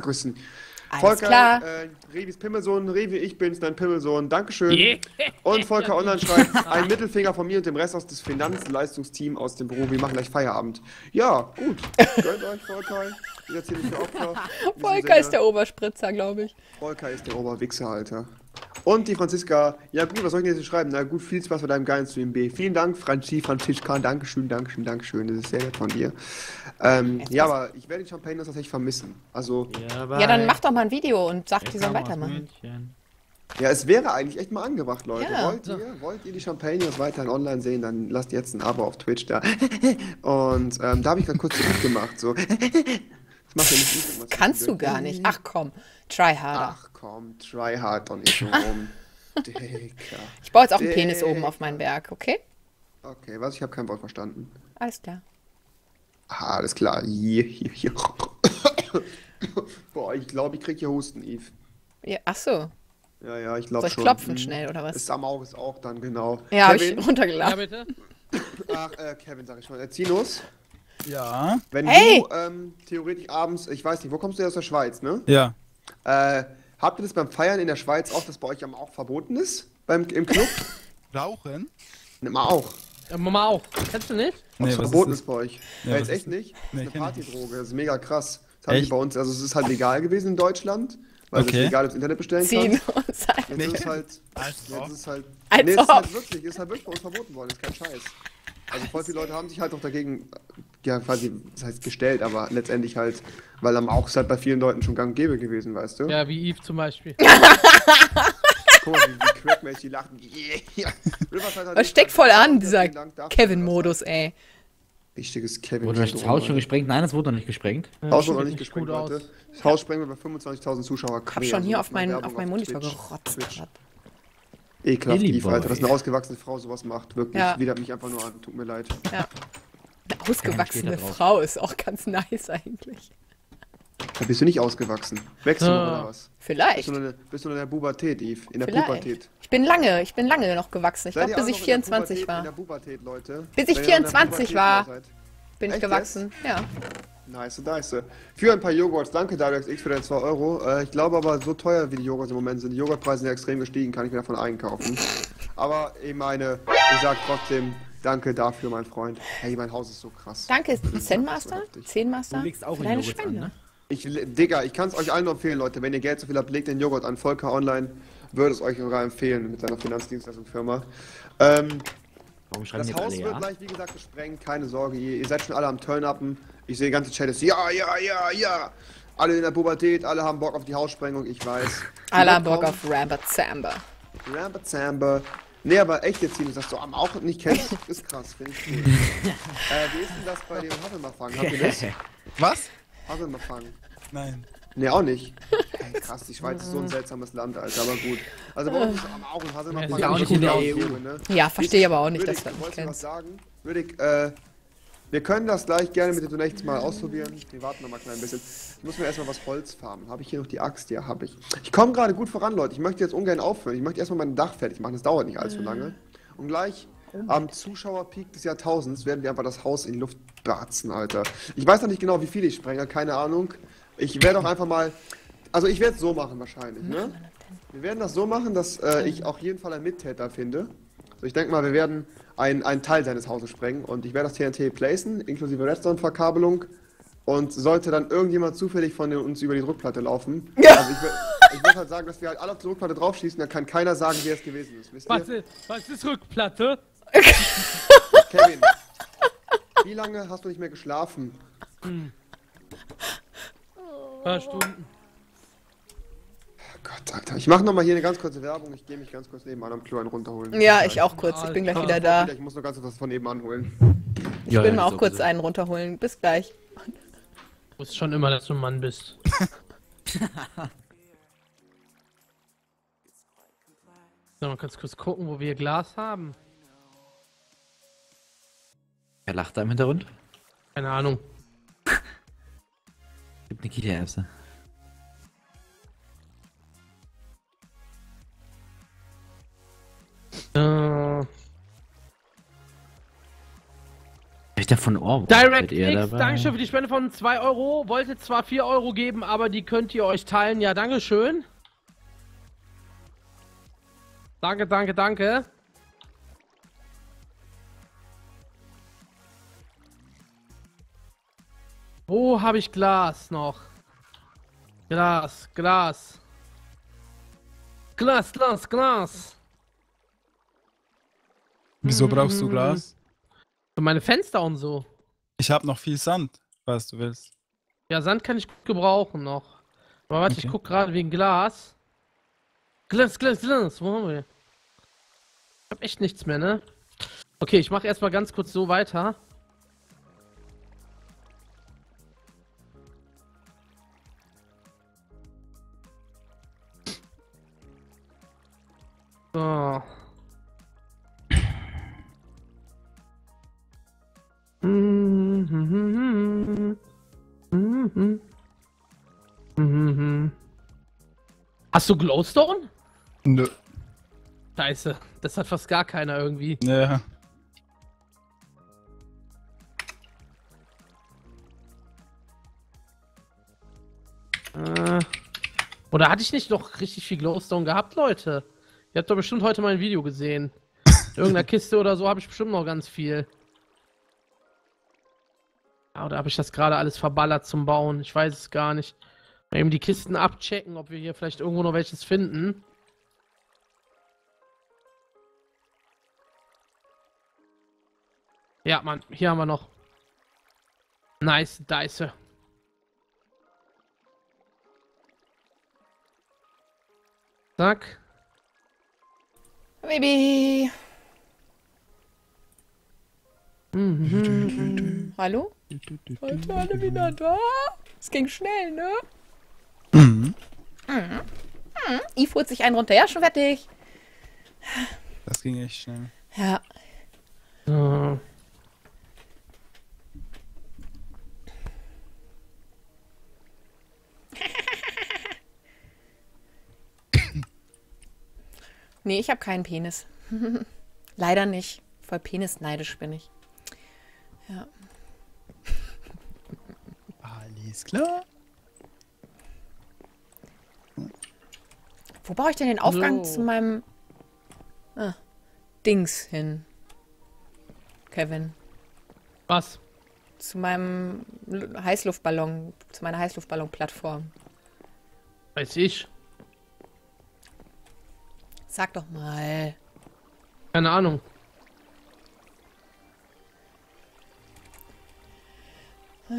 grüßen. Alles Volker, klar. Äh, Revis Pimmelsohn, Revi, ich bin's, dein Pimmelsohn, Dankeschön. Yeah. Und Volker Online schreibt, ein Mittelfinger von mir und dem Rest aus des Finanzleistungsteam aus dem Büro, wir machen gleich Feierabend. Ja, gut. Gönnt euch, Volker. Nicht für Opfer. Volker ist der Oberspritzer, glaube ich. Volker ist der Oberwichser, Alter. Und die Franziska, ja gut, was soll ich denn jetzt schreiben? Na gut, viel Spaß bei deinem geilen Stream B. Vielen Dank, Franzi, Franziska, Dankeschön, Dankeschön, Dankeschön, das ist sehr nett von dir. Ähm, ja, aber ich werde die Champagne tatsächlich vermissen. Also, Ja, dann mach doch mal ein Video und sag, die sollen weitermachen. ja, es wäre eigentlich echt mal angebracht, Leute. Ja. Wollt ihr, wollt ihr die Champagnes weiterhin online sehen, dann lasst jetzt ein Abo auf Twitch da. Und ähm, da habe ich gerade kurz gut gemacht, so. Das macht ja nicht Kannst du ich- gar nicht. Ach komm, try harder. Ach komm, try hard nicht so rum. Dicker. Ich baue jetzt auch einen Penis oben auf meinen Berg, okay? Okay, was? Ich habe kein Wort verstanden. Alles klar. Ah, alles klar. Hier, hier, hier. Boah, ich glaube, ich krieg hier Husten, Eve. Ja, ach so. Ja, ja, ich glaube Soll ich schon. klopfen Mhm. schnell oder was? Ist am Auge ist auch dann, genau. Ja, habe ich Kevin, Ja, runtergeladen. bitte? ach, äh, Kevin, sag ich mal. Äh, Zinus, Ja. wenn Hey! du ähm, theoretisch abends, ich weiß nicht, wo kommst du her aus der Schweiz, ne? Ja. Äh, habt ihr das beim Feiern in der Schweiz auch, dass bei euch am auch verboten ist? Beim, Im Club? Rauchen? Nimm mal auch. Ja, Mama auch. Kennst du nicht? Ob Nee, es was verboten ist ist bei euch. Ja, Ja, jetzt ist echt nicht? Das Nee, ist eine. Partydroge, das ist mega krass. Das haben die bei uns, also es ist halt legal gewesen in Deutschland, weil Okay. du es legal ins Internet bestellen Ziehen sein. Jetzt Nee. ist es halt, Als jetzt ist es halt, Als nee, es ist ob. halt wirklich, es ist halt wirklich bei uns verboten worden, ist kein Scheiß. Also voll viele Leute haben sich halt auch dagegen, ja quasi, das heißt gestellt, aber letztendlich halt, weil am auch ist halt bei vielen Leuten schon gang und gäbe gewesen, weißt du? Ja, wie Eve zum Beispiel. Guck mal, wie, wie die lachen. Yeah. Das nicht steckt voll an, dieser. Kevin-Modus, ey. Richtiges Kevin. Wurde das Haus schon gesprengt? Nein, es wurde noch nicht gesprengt. Haus sieht wurde noch nicht gesprengt. Leute. Das Haus sprengen wir bei 25.000 Zuschauer. Ich hab schon hier auf meinen auf meinen Monitor Twitch. gerotzt. Ekelhaft, Billy Eve, Alter, dass eine ausgewachsene Frau sowas macht. Wirklich, Ja. widert mich einfach nur an. Tut mir leid. Eine ausgewachsene. Frau ist auch ganz nice eigentlich. Da bist du nicht ausgewachsen. Du noch Ah. oder was? Bist Vielleicht. du, noch in der- bist du in der Pubertät, Eve? In der Vielleicht. Pubertät. Ich bin lange, ich bin lange noch gewachsen. Ich glaube, bis ich noch in der 24 Pubertät, In der war, Pubertät. Bis ich Wenn ihr noch in der 24 Pubertät war. seid. bin ich Echt gewachsen. Ja. Nice, nice. Für ein paar Joghurts, danke Darex X für deine 2 Euro. Äh, ich glaube aber, so teuer wie die Joghurts im Moment sind, die Joghurtpreise sind ja extrem gestiegen, kann ich mir davon einkaufen. Aber ich meine, ich sag trotzdem, danke dafür, mein Freund. Hey, mein Haus ist so krass. Danke, Das ist Zen so Master, heftig. Zen Master. Du legst auch für in deine Joghurt an, Spende. ne? Ich, Digga, ich kann es euch allen nur empfehlen, Leute. Wenn ihr Geld so viel habt, legt den Joghurt an. Volker Online würde es euch sogar empfehlen mit seiner Finanzdienstleistungsfirma. Ähm, Warum schreiben das Haus alle wird ja? gleich, wie gesagt, gesprengt. Keine Sorge, ihr, ihr seid schon alle am Turn-Upen. Ich sehe, die ganze Chat ist ja, ja, ja, ja. Alle in der Pubertät, alle haben Bock auf die Haussprengung, ich weiß. Alle haben Bock auf. Rambert Samba. Nee, aber echt jetzt, Tino, dass du am auch nicht kennst, ist krass, finde ich cool. äh, wie ist denn das bei dem Hasselmafang? Habt ihr das? Was? Hasselmafang. Nein. Nee, auch nicht. Ey, krass, die Schweiz ist so ein seltsames Land, Alter, aber gut. Also bei uns ist am auch ein Hasselmafang. Ja, auch aber nicht in der gut EU. ausgeben, ne? Ja, verstehe aber auch nicht, dass ich, du das wolltest du was sagen? Würde ich, äh, wir können das gleich gerne mit den Donations mal ausprobieren. Wir warten noch mal ein klein bisschen. Ich muss mir erstmal was Holz farmen. Habe ich hier noch die Axt? Ja, habe ich. Ich komme gerade gut voran, Leute. Ich möchte jetzt ungern aufhören. Ich möchte erstmal mein Dach fertig machen. Das dauert nicht allzu lange. Und gleich am Zuschauerpeak des Jahrtausends werden wir einfach das Haus in die Luft bratzen, Alter. Ich weiß noch nicht genau, wie viel ich sprenge. Keine Ahnung. Ich werde auch einfach mal... Also ich werde es so machen wahrscheinlich, ne? Wir werden das so machen, dass äh, ich auf jeden Fall einen Mittäter finde. So, ich denke mal, wir werden einen, einen Teil seines Hauses sprengen und ich werde das TNT placen, inklusive Redstone-Verkabelung. Und sollte dann irgendjemand zufällig von uns über die Druckplatte laufen, Ja. also ich, ich würde halt sagen, dass wir halt alle auf die Druckplatte draufschießen, dann kann keiner sagen, wer es gewesen ist. Wisst Was ihr? ist, was ist Rückplatte? Kevin, wie lange hast du nicht mehr geschlafen? Ein paar Stunden. Oh Gott, Alter. Ich mache nochmal hier eine ganz kurze Werbung. Ich gehe mich ganz kurz nebenan am Klo einen runterholen. Ja, ich auch kurz. Ich bin gleich wieder da. Ich muss nur ganz kurz was von nebenan holen. Ich bin mal auch kurz einen runterholen. Bis gleich. Du wusst schon immer, dass du ein Mann bist. so, mal ganz kurz gucken, wo wir Glas haben. Wer lacht da im Hintergrund? Keine Ahnung. Gibt eine Kita-Erbse. Äh, Ich Wächter von Orb. Direct X? Dankeschön für die Spende von 2 Euro. Wollte zwar 4 Euro geben, aber die könnt ihr euch teilen. Ja, Dankeschön. Danke, danke, danke. Wo habe ich Glas noch? Glas, Glas. Glas, Glas, Glas. Wieso brauchst Mhm. du Glas? Für meine Fenster und so. Ich habe noch viel Sand, was du willst. Ja, Sand kann ich gut gebrauchen noch. Aber warte, ich Okay. guck gerade wegen Glas. Glas, Glas, Glas. Wo haben wir? Ich hab echt nichts mehr, ne? Okay, ich mache erstmal ganz kurz so weiter. Hast du Glowstone? Nö. Scheiße, das hat fast gar keiner irgendwie. Ja. Äh, oder hatte ich nicht noch richtig viel Glowstone gehabt, Leute? Ihr habt doch bestimmt heute mein Video gesehen. In irgendeiner Kiste oder so habe ich bestimmt noch ganz viel. Ja, oder habe ich das gerade alles verballert zum Bauen? Ich weiß es gar nicht. Eben die Kisten abchecken, ob wir hier vielleicht irgendwo noch welches finden. Ja, Mann, hier haben wir noch. Nice Dice. Zack. Baby. Mhm. Hallo? Ihr alle wieder da? Es ging schnell, ne? Mhm. Yves holt sich einen runter. Ja, schon fertig. Das ging echt schnell. Ja. So. Nee, ich habe keinen Penis. Leider nicht. Voll penisneidisch bin ich. Ja. Alles klar. Wo baue ich denn den Aufgang So. zu meinem ah, Dings hin? Kevin. Was? Zu meinem Heißluftballon, zu meiner Heißluftballon-Plattform. Weiß ich. Sag doch mal. Keine Ahnung. Ja,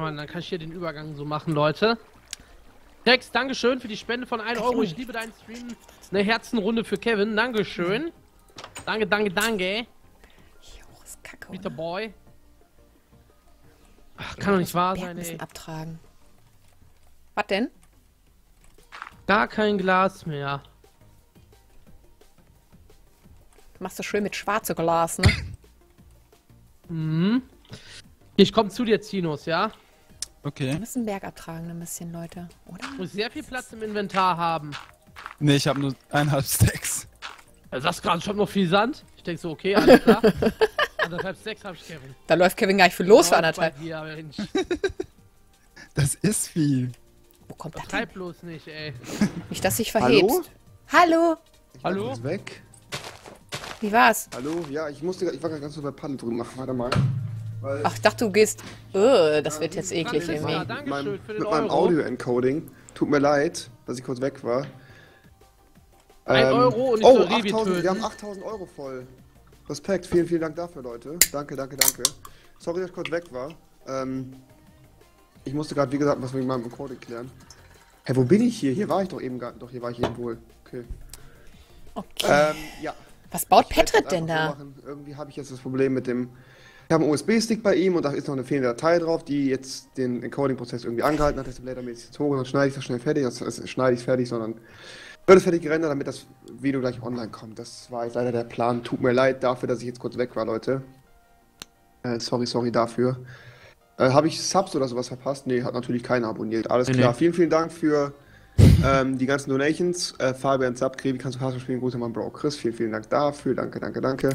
Mann, dann kann ich hier den Übergang so machen, Leute. Rex, Dankeschön für die Spende von 1 Euro. Ich liebe deinen Stream. Eine Herzenrunde für Kevin. Dankeschön. Danke, danke, danke. Hoch ist Kacke. Peter? Boy. Ach, kann doch nicht wahr sein, ey. abtragen. Was denn? Gar kein Glas mehr. Machst du schön mit schwarzem Glas, ne? Mhm. Ich komme zu dir, Zinos, ja? Wir Okay. müssen Berg abtragen, ein bisschen, Leute. Oder? Muss sehr viel Platz im Inventar haben. Nee, ich habe nur eineinhalb Stacks. Er sagt gerade, ich hab noch viel Sand. Ich denk so, okay, alles klar. Anderthalb Stacks hab ich, Kevin. Da läuft Kevin gar nicht für los für Läuft anderthalb. dir, Mensch. Das ist viel. Wo kommt das? Treib bloß nicht, ey. Nicht, dass Hallo? verhebst. Hallo? Ich war Hallo? weg. Wie war's? Hallo? Ja, ich musste, ich war gerade ganz so bei Paddel drüben machen. Warte mal. Weil Ach, ich dachte, du gehst. Oh, das wird jetzt eklig irgendwie. mit meinem, mit meinem. Audio-Encoding. Tut mir leid, dass ich kurz weg war. Ein Euro und ich oh, soll Revi 8000, wir haben töten. 8000 Euro voll. Respekt, vielen, vielen Dank dafür, Leute. Danke, danke, danke. Sorry, dass ich kurz weg war. Ähm, ich musste gerade, wie gesagt, was mit meinem Encoding klären. Hä, wo bin ich hier? Hier war ich doch eben gar Doch, hier war ich eben wohl. Okay. Okay. Ähm, ja. Was baut Petrit denn da? machen. Irgendwie habe ich jetzt das Problem mit dem. Ich habe einen USB-Stick bei ihm und da ist noch eine fehlende Datei drauf, die jetzt den Encoding-Prozess irgendwie angehalten hat. Deshalb lädt er mir jetzt hoch und dann schneide ich das schnell fertig. Das ist, schneide ich es fertig, sondern wird es fertig gerendert, damit das Video gleich online kommt. Das war jetzt leider der Plan. Tut mir leid dafür, dass ich jetzt kurz weg war, Leute. Äh, sorry, sorry dafür. Äh, habe ich Subs oder sowas verpasst? Nee, hat natürlich keiner abonniert. Alles Nee, klar. nee. Vielen, vielen Dank für ähm, die ganzen Donations. Äh, Fabian Sub, Krevi, kannst du Hardware spielen? Grüße an meinen Bro Chris. Vielen, vielen Dank dafür. Danke, danke, danke.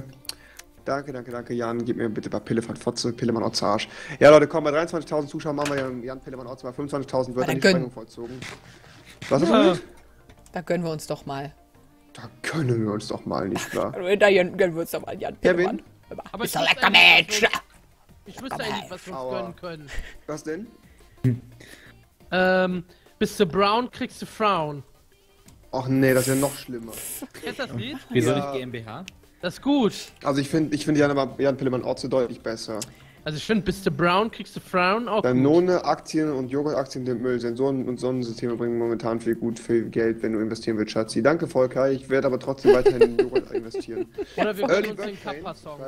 Danke, danke, danke, Jan. Gib mir bitte bei Pillemann Fotze, Pillemann Otze Arsch. Ja, Leute, komm, bei 23.000 Zuschauern machen wir ja Jan Pillemann Otze, bei 25.000 wird dann dann die. Sprengung vollzogen. Was ist Ja. Da gönnen wir uns doch mal. Da können wir uns doch mal, nicht wahr? Da gönnen wir uns doch mal Jan Kevin? Aber Ist ich wüsste lecker, eigentlich, Mensch. was wir- Ich wüsste eigentlich, was wir uns Aua. gönnen können. Was denn? Ähm, bist du brown, kriegst du Frown. Ach nee, das ist ja noch schlimmer. Kennst du das Lied? Wieso Ja. nicht GmbH? Das ist gut. Also ich finde ich find Jan, aber Jan Pillemann Otze deutlich besser. Also ich finde, bist du brown, kriegst du Frown auch gut. Danone, Aktien und Joghurtaktien sind Müll. Sensoren und Sonnensysteme bringen momentan viel gut viel Geld, wenn du investieren willst, Schatzi. Danke, Volker. Ich werde aber trotzdem weiterhin in Joghurt investieren. Oder wir gönnen uns den Kappa-Song.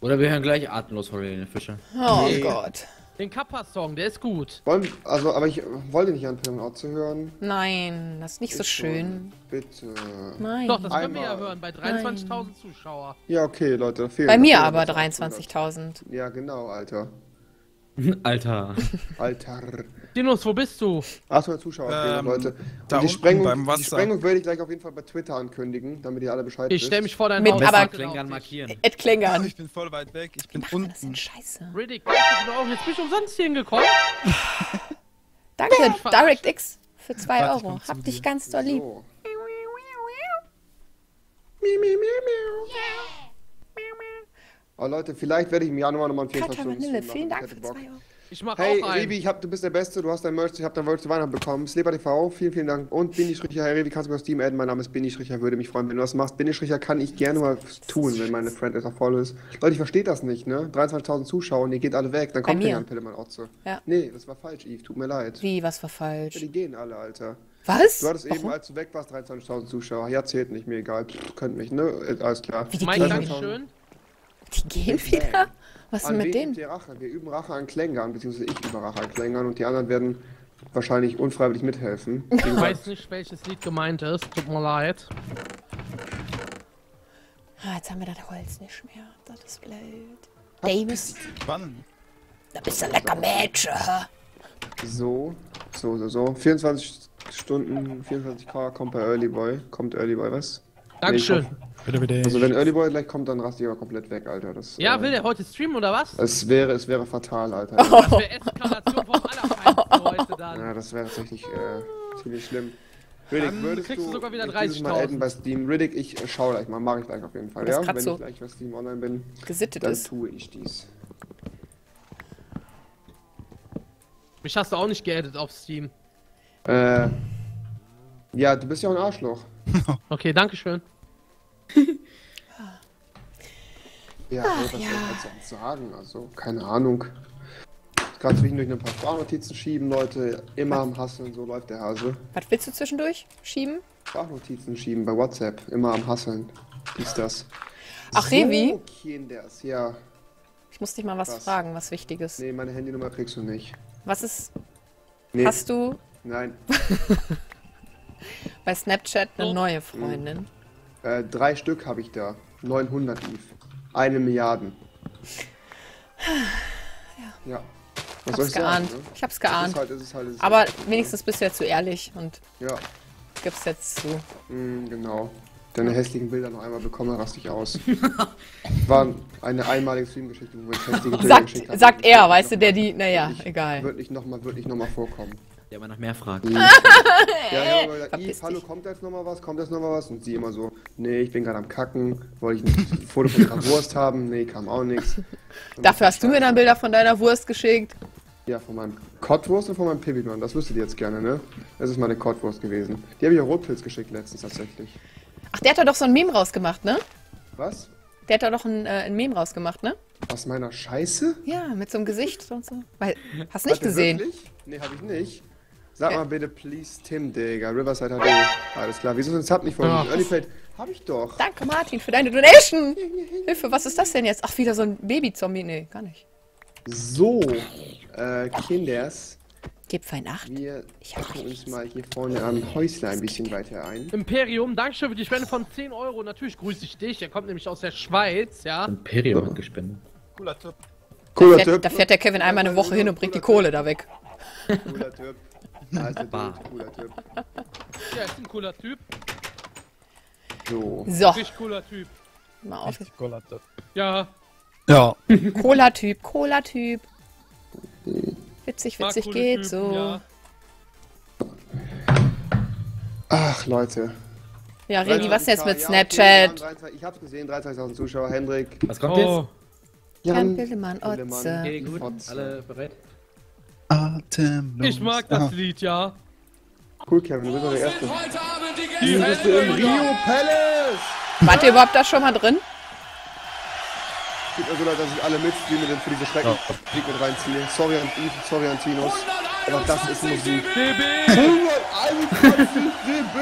Oder wir hören gleich atemlos von Helene Fischer. Oh Nee. Gott. Den Kappa-Song, der ist gut. Wollen, also, aber ich wollte nicht Jan Pillemann Otze hören. Nein, das ist nicht so Bitte. schön. Bitte. Nein. Doch, das können wir ja Einmal. hören, bei 23.000 Zuschauer. Ja, okay, Leute. da fehlen- Bei mir fehlen aber noch 23.000. Ja, genau, Alter. Alter. Alter. Dinos, wo bist du? 800 Zuschauer, fehlen Ähm, Leute. da Und die unten Sprengung, beim die. Sprengung werde ich gleich auf jeden Fall bei Twitter ankündigen, damit ihr alle Bescheid Ich stell mich vor dein Mit- Haus. aber- Klängern markieren. Ed Klengern. Ich bin voll weit weg. Ich bin Ach, das unten. sind Scheiße. Riddick. Jetzt bin ich umsonst hier hingekommen. Danke. DirectX für 2 Warte, ich Euro. Hab dich dir. ganz doll lieb. So. Oh Leute, vielleicht werde ich im Januar nochmal einen 24 Kata Stunden Vanille, Stream vielen machen. Dank Ich für hätte 2 Bock. Euro. Ich mach Hey, auch einen. Revi, ich hab, du bist der Beste, du hast dein Merch, ich hab dein Merch zu Weihnachten bekommen. Sleeper TV, vielen, vielen Dank. Und Bini Stricher, hey Revi, kannst du mir auf Steam adden? Mein Name ist Bini Stricher, würde mich freuen, wenn du das machst. Bini Stricher kann ich gerne mal tun, wenn meine Friend ist auch voll ist. Leute, ich verstehe das nicht, ne? 23.000 Zuschauer und ihr geht alle weg, dann kommt mir. der Jan Pillemann auch zu. Ja. Nee, das war falsch, Yves, tut mir leid. Wie, was war Ja, falsch? die gehen alle, Alter. Was? Du hattest eben, Warum? als du weg warst, 23.000 Zuschauer. Ja, zählt nicht, mir egal. Pff, könnt mich, ne? Äh, Alles klar. Wie die Mike, gehen? Dankeschön. Die gehen wieder? Was ist An denn wen mit denen? Wir üben Rache an Klängern, beziehungsweise ich übe Rache an Klängern und die anderen werden wahrscheinlich unfreiwillig mithelfen. Ich weiß nicht, welches Lied gemeint ist. Tut mir leid. Ah, jetzt haben wir das Holz nicht mehr. Das ist blöd. Davis, Wann? da bist du lecker Mädchen. So, so, so, so. 24 Stunden, 24k kommt bei Early Boy. Kommt Early Boy, was? Dankeschön. Nee, Bitte, bitte. Also wenn Early Boy gleich kommt, dann raste ich aber komplett weg, Alter. Das, Ja, äh, will der heute streamen oder was? Es wäre, es wäre fatal, Alter. Das wäre Eskalation vom Allerfeinsten heute dann. Ja, das wäre tatsächlich äh, ziemlich schlimm. Riddick, Dann würdest kriegst du du sogar wieder mich dieses Mal 30.000. adden bei Steam? Riddick, ich äh, schau gleich mal, mache ich gleich auf jeden Fall, Das ja? Wenn so. ich gleich bei Steam online bin, Gesittet dann ist. tue ich dies. Mich hast du auch nicht geaddet auf Steam. Äh, ja, du bist ja auch ein Arschloch. Okay, Dankeschön. Ja, was soll ich jetzt sagen? Also, keine Ahnung. Gerade zwischendurch ein paar Sprachnotizen schieben, Leute. Immer am Hasseln, so läuft der Hase. Was willst du zwischendurch schieben? Sprachnotizen schieben bei WhatsApp. Immer am Hasseln. Ist das. Ach, Revi? So, Kinders, ja. Ich muss dich mal was, Was? fragen, was Wichtiges. Nee, meine Handynummer kriegst du nicht. Was ist, Nee, hast du nein. bei Snapchat eine neue Freundin? Äh, drei Stück habe ich da. 900 Eve. Eine Milliarde. Ja. Was soll Hab's ich geahnt. sagen? Ne? Ich hab's Es geahnt. halt, halt, Aber halt, wenigstens bist du ja zu ehrlich und Ja, gibst jetzt zu. mm, genau. Deine hässlichen Bilder noch einmal bekomme, raste ich aus. War eine einmalige Streamgeschichte, wo ich hässliche Bilder Sagt, geschickt habe. sagt er, weißt du, der die, naja, egal. Wird nicht nochmal, wird nicht nochmal vorkommen. Der immer nach mehr fragt. ja, ich habe gesagt, Yves, hallo, kommt jetzt nochmal was? Kommt jetzt nochmal was? Und sie immer so, nee, ich bin gerade am Kacken. Wollte ich ein Foto von ihrer Wurst haben? Nee, kam auch nichts. Dafür hast du mir dann Bilder von deiner Wurst geschickt. Ja, von meinem Kottwurst und von meinem Pibidon. Das wüsstet ihr jetzt gerne, ne? Das ist meine Kottwurst gewesen. Die habe ich auch Rotpilz geschickt letztens tatsächlich. Ach, der hat da doch so ein Meme rausgemacht, ne? Was? Der hat da doch ein, äh, ein Meme rausgemacht, ne? Aus meiner Scheiße? Ja, mit so einem Gesicht und so. Weil, hast Hat nicht gesehen. Wirklich? Nee, hab ich nicht. Sag Ja. mal bitte, please, Tim, Digga. Riverside HD. Alles klar. Wieso ist das nicht von Ja. Early Fate? Hab ich doch. Danke, Martin, für deine Donation. Hilfe, was ist das denn jetzt? Ach, wieder so ein Baby-Zombie. Nee, gar nicht. So, äh, Kinders. Gib fein acht. Wir packen uns mal hier vorne am Häuslein ein bisschen weiter ein. Imperium, Dankeschön für die Spende von 10 Euro. Natürlich grüße ich dich. Er kommt nämlich aus der Schweiz, ja. Imperium hat gespendet. Cooler Tipp. Cooler Fährt, da fährt der Kevin einmal eine Woche hin und bringt die Kohle da weg. Cooler Typ. Ist Bah. Dude, cooler Typ. Ja, ist ein cooler Typ. So. So, Richtig cooler Typ. Mal auf. Schokolade. Ja. Ja. Cola-Typ, Cola-Typ. Witzig, witzig geht Typen, so. Ja. Ach, Leute. Ja, Redi, was jetzt mit Ja, Snapchat? okay, Jan, 23 ich hab's gesehen, 23.000 Zuschauer. Hendrik. Was kommt Oh. Jan Pillemann, Pillemann. Otze. Okay, gut. Fotze. Alle bereit? Atemlos. Ich mag das Ah. Lied, ja. Cool, Kevin, du bist doch der Erste. Heute Abend die. Bist du im Rio Palace? Wart ihr überhaupt da schon mal drin? Tut mir so leid, dass ich alle mitstreame, denn für diese Schrecken Musik mit reinziehe. Sorry an Eve, sorry an Tinos. Aber das ist Musik. DB! 121 dB!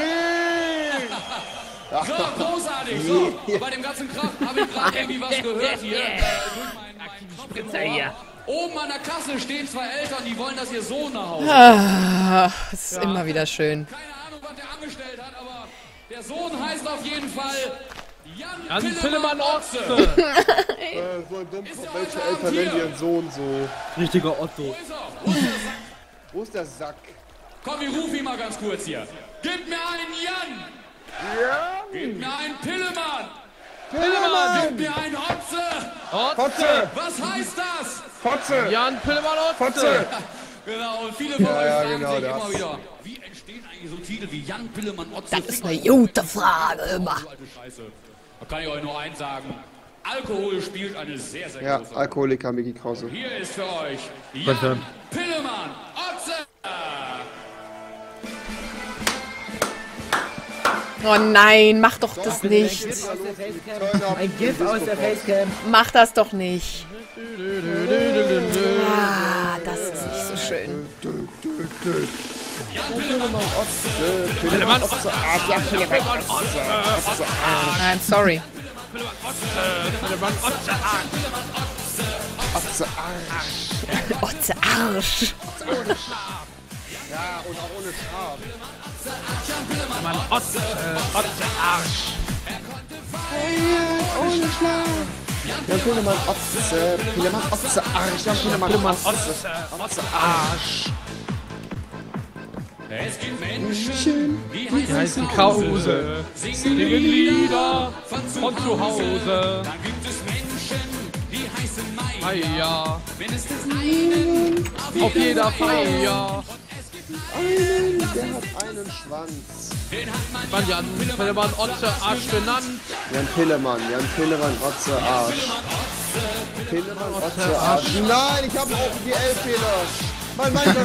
So, großartig. So, bei dem ganzen Krach habe ich gerade irgendwie was gehört hier. Äh, durch meinen, meinen Kopfhörer. Oben an der Kasse stehen zwei Eltern, die wollen, dass ihr Sohn nach Hause Ah, das ist immer wieder schön. Keine Ahnung, was der angestellt hat, aber der Sohn heißt auf jeden Fall Jan, Jan Pillemann Pillemann Otze. Otze! Äh, so ein dumm, welche Eltern nennen ihren Sohn so? Richtiger Otto. Wo ist er? Wo ist der Sack? Wo ist der Sack? Komm, ich ruf ihn mal ganz kurz hier. Gib mir einen Jan! Ja! Gib mir einen Pillemann! Pillemann! Gib mir einen Otze! Fotze! Was heißt das? Fotze! Jan Pillemann Otze! Fotze! Genau, und viele von euch ja, fragen genau sich das. immer wieder, wie entstehen eigentlich so Titel wie Jan Pillemann Otze? Das ist eine gute Frage immer. So alte Scheiße. Da kann ich euch nur eins sagen. Alkohol spielt eine sehr, sehr Ja, große Rolle. Alkoholiker Miki Krause. Hier ist für euch Jan. Pillemann Otze! Oh nein, mach doch das nicht. Ein GIF aus der Facecam. Mach das doch nicht. Ah, das ist nicht so schön. I'm sorry. Otze! Arsch. Otze Arsch. Ja, und auch ohne Schaf. Pillemann Otze! Otze Arsch! Ohne Schlaf. Jan Pillemann, Otze, Pillemann, Otze, Arsch. Jan Pillemann, Otze. Otze! Otze Arsch! Es gibt Menschen, die heißen Krause, singen Lieder von zu Hause. Dann gibt es Menschen, die heißen Mai. Feier, Mindestens einen auf jeder Feier. Einen, der hat einen Schwanz. Man Jan Pillemann Otze Arsch genannt. Jan Pillemann, Jan Pillemann, Otze, Arsch. Pillemann, Otze, Arsch. Nein, ich habe auch die L-Fehler. Mein Minecraft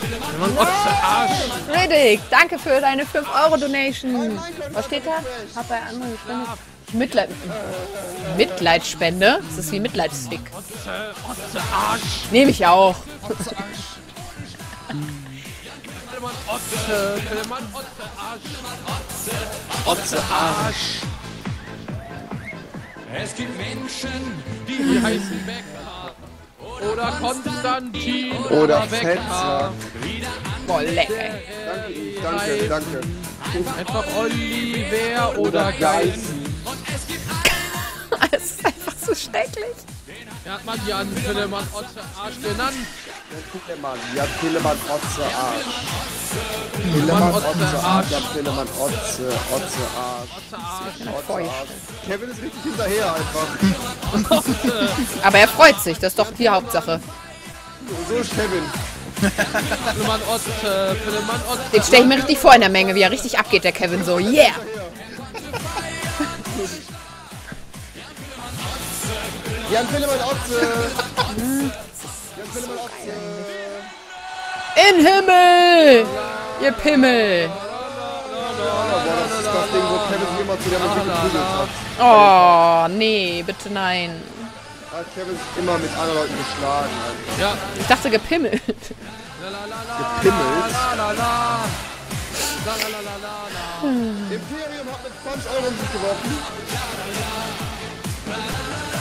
Pillemann Otze Arsch. Riddick, danke für deine 5-Euro-Donation. Was steht da? Hab bei anderen gespendet. Mitleid. Mitleidsspende? Das ist wie Mitleidsfick. Otze, Otze Arsch. Nehme ich auch. Pillemann Otze, Pillemann Otze Arsch. Otze, Arsch. Es gibt Menschen, die heißen Becker. Oder Konstantin. Oder. Fettsack. Boah, lecker. Danke, danke, danke. Einfach Oliver oder. Geißen. Das ist einfach so schrecklich. Er hat man Jan Pillemann Otze Arsch genannt. Jan Pillemann, Jan Pillemann, Otze, Arsch. Pillemann, Otze, Arsch. Jan Pillemann, Otze, Otze, Arsch. Otze. Kevin ist richtig hinterher einfach. Aber er freut sich, das ist doch die Hauptsache. So ist Kevin. Pillemann Otze, Pillemann Otze. Den stelle ich mir richtig vor in der Menge, wie er richtig abgeht, der Kevin so. Yeah! Jan Pillemann, Otze. Jan Pillemann, Otze. In Himmel! Ihr Pimmel! Das ist das Ding, wo Kevin sich immer zu der Musik geprügelt hat. Oh, nee, bitte nein. Hat Kevin immer mit anderen Leuten geschlagen. Ja. Ich dachte gepimmelt. Gepimmelt. Imperium hat mit 20 Euro um sich geworfen.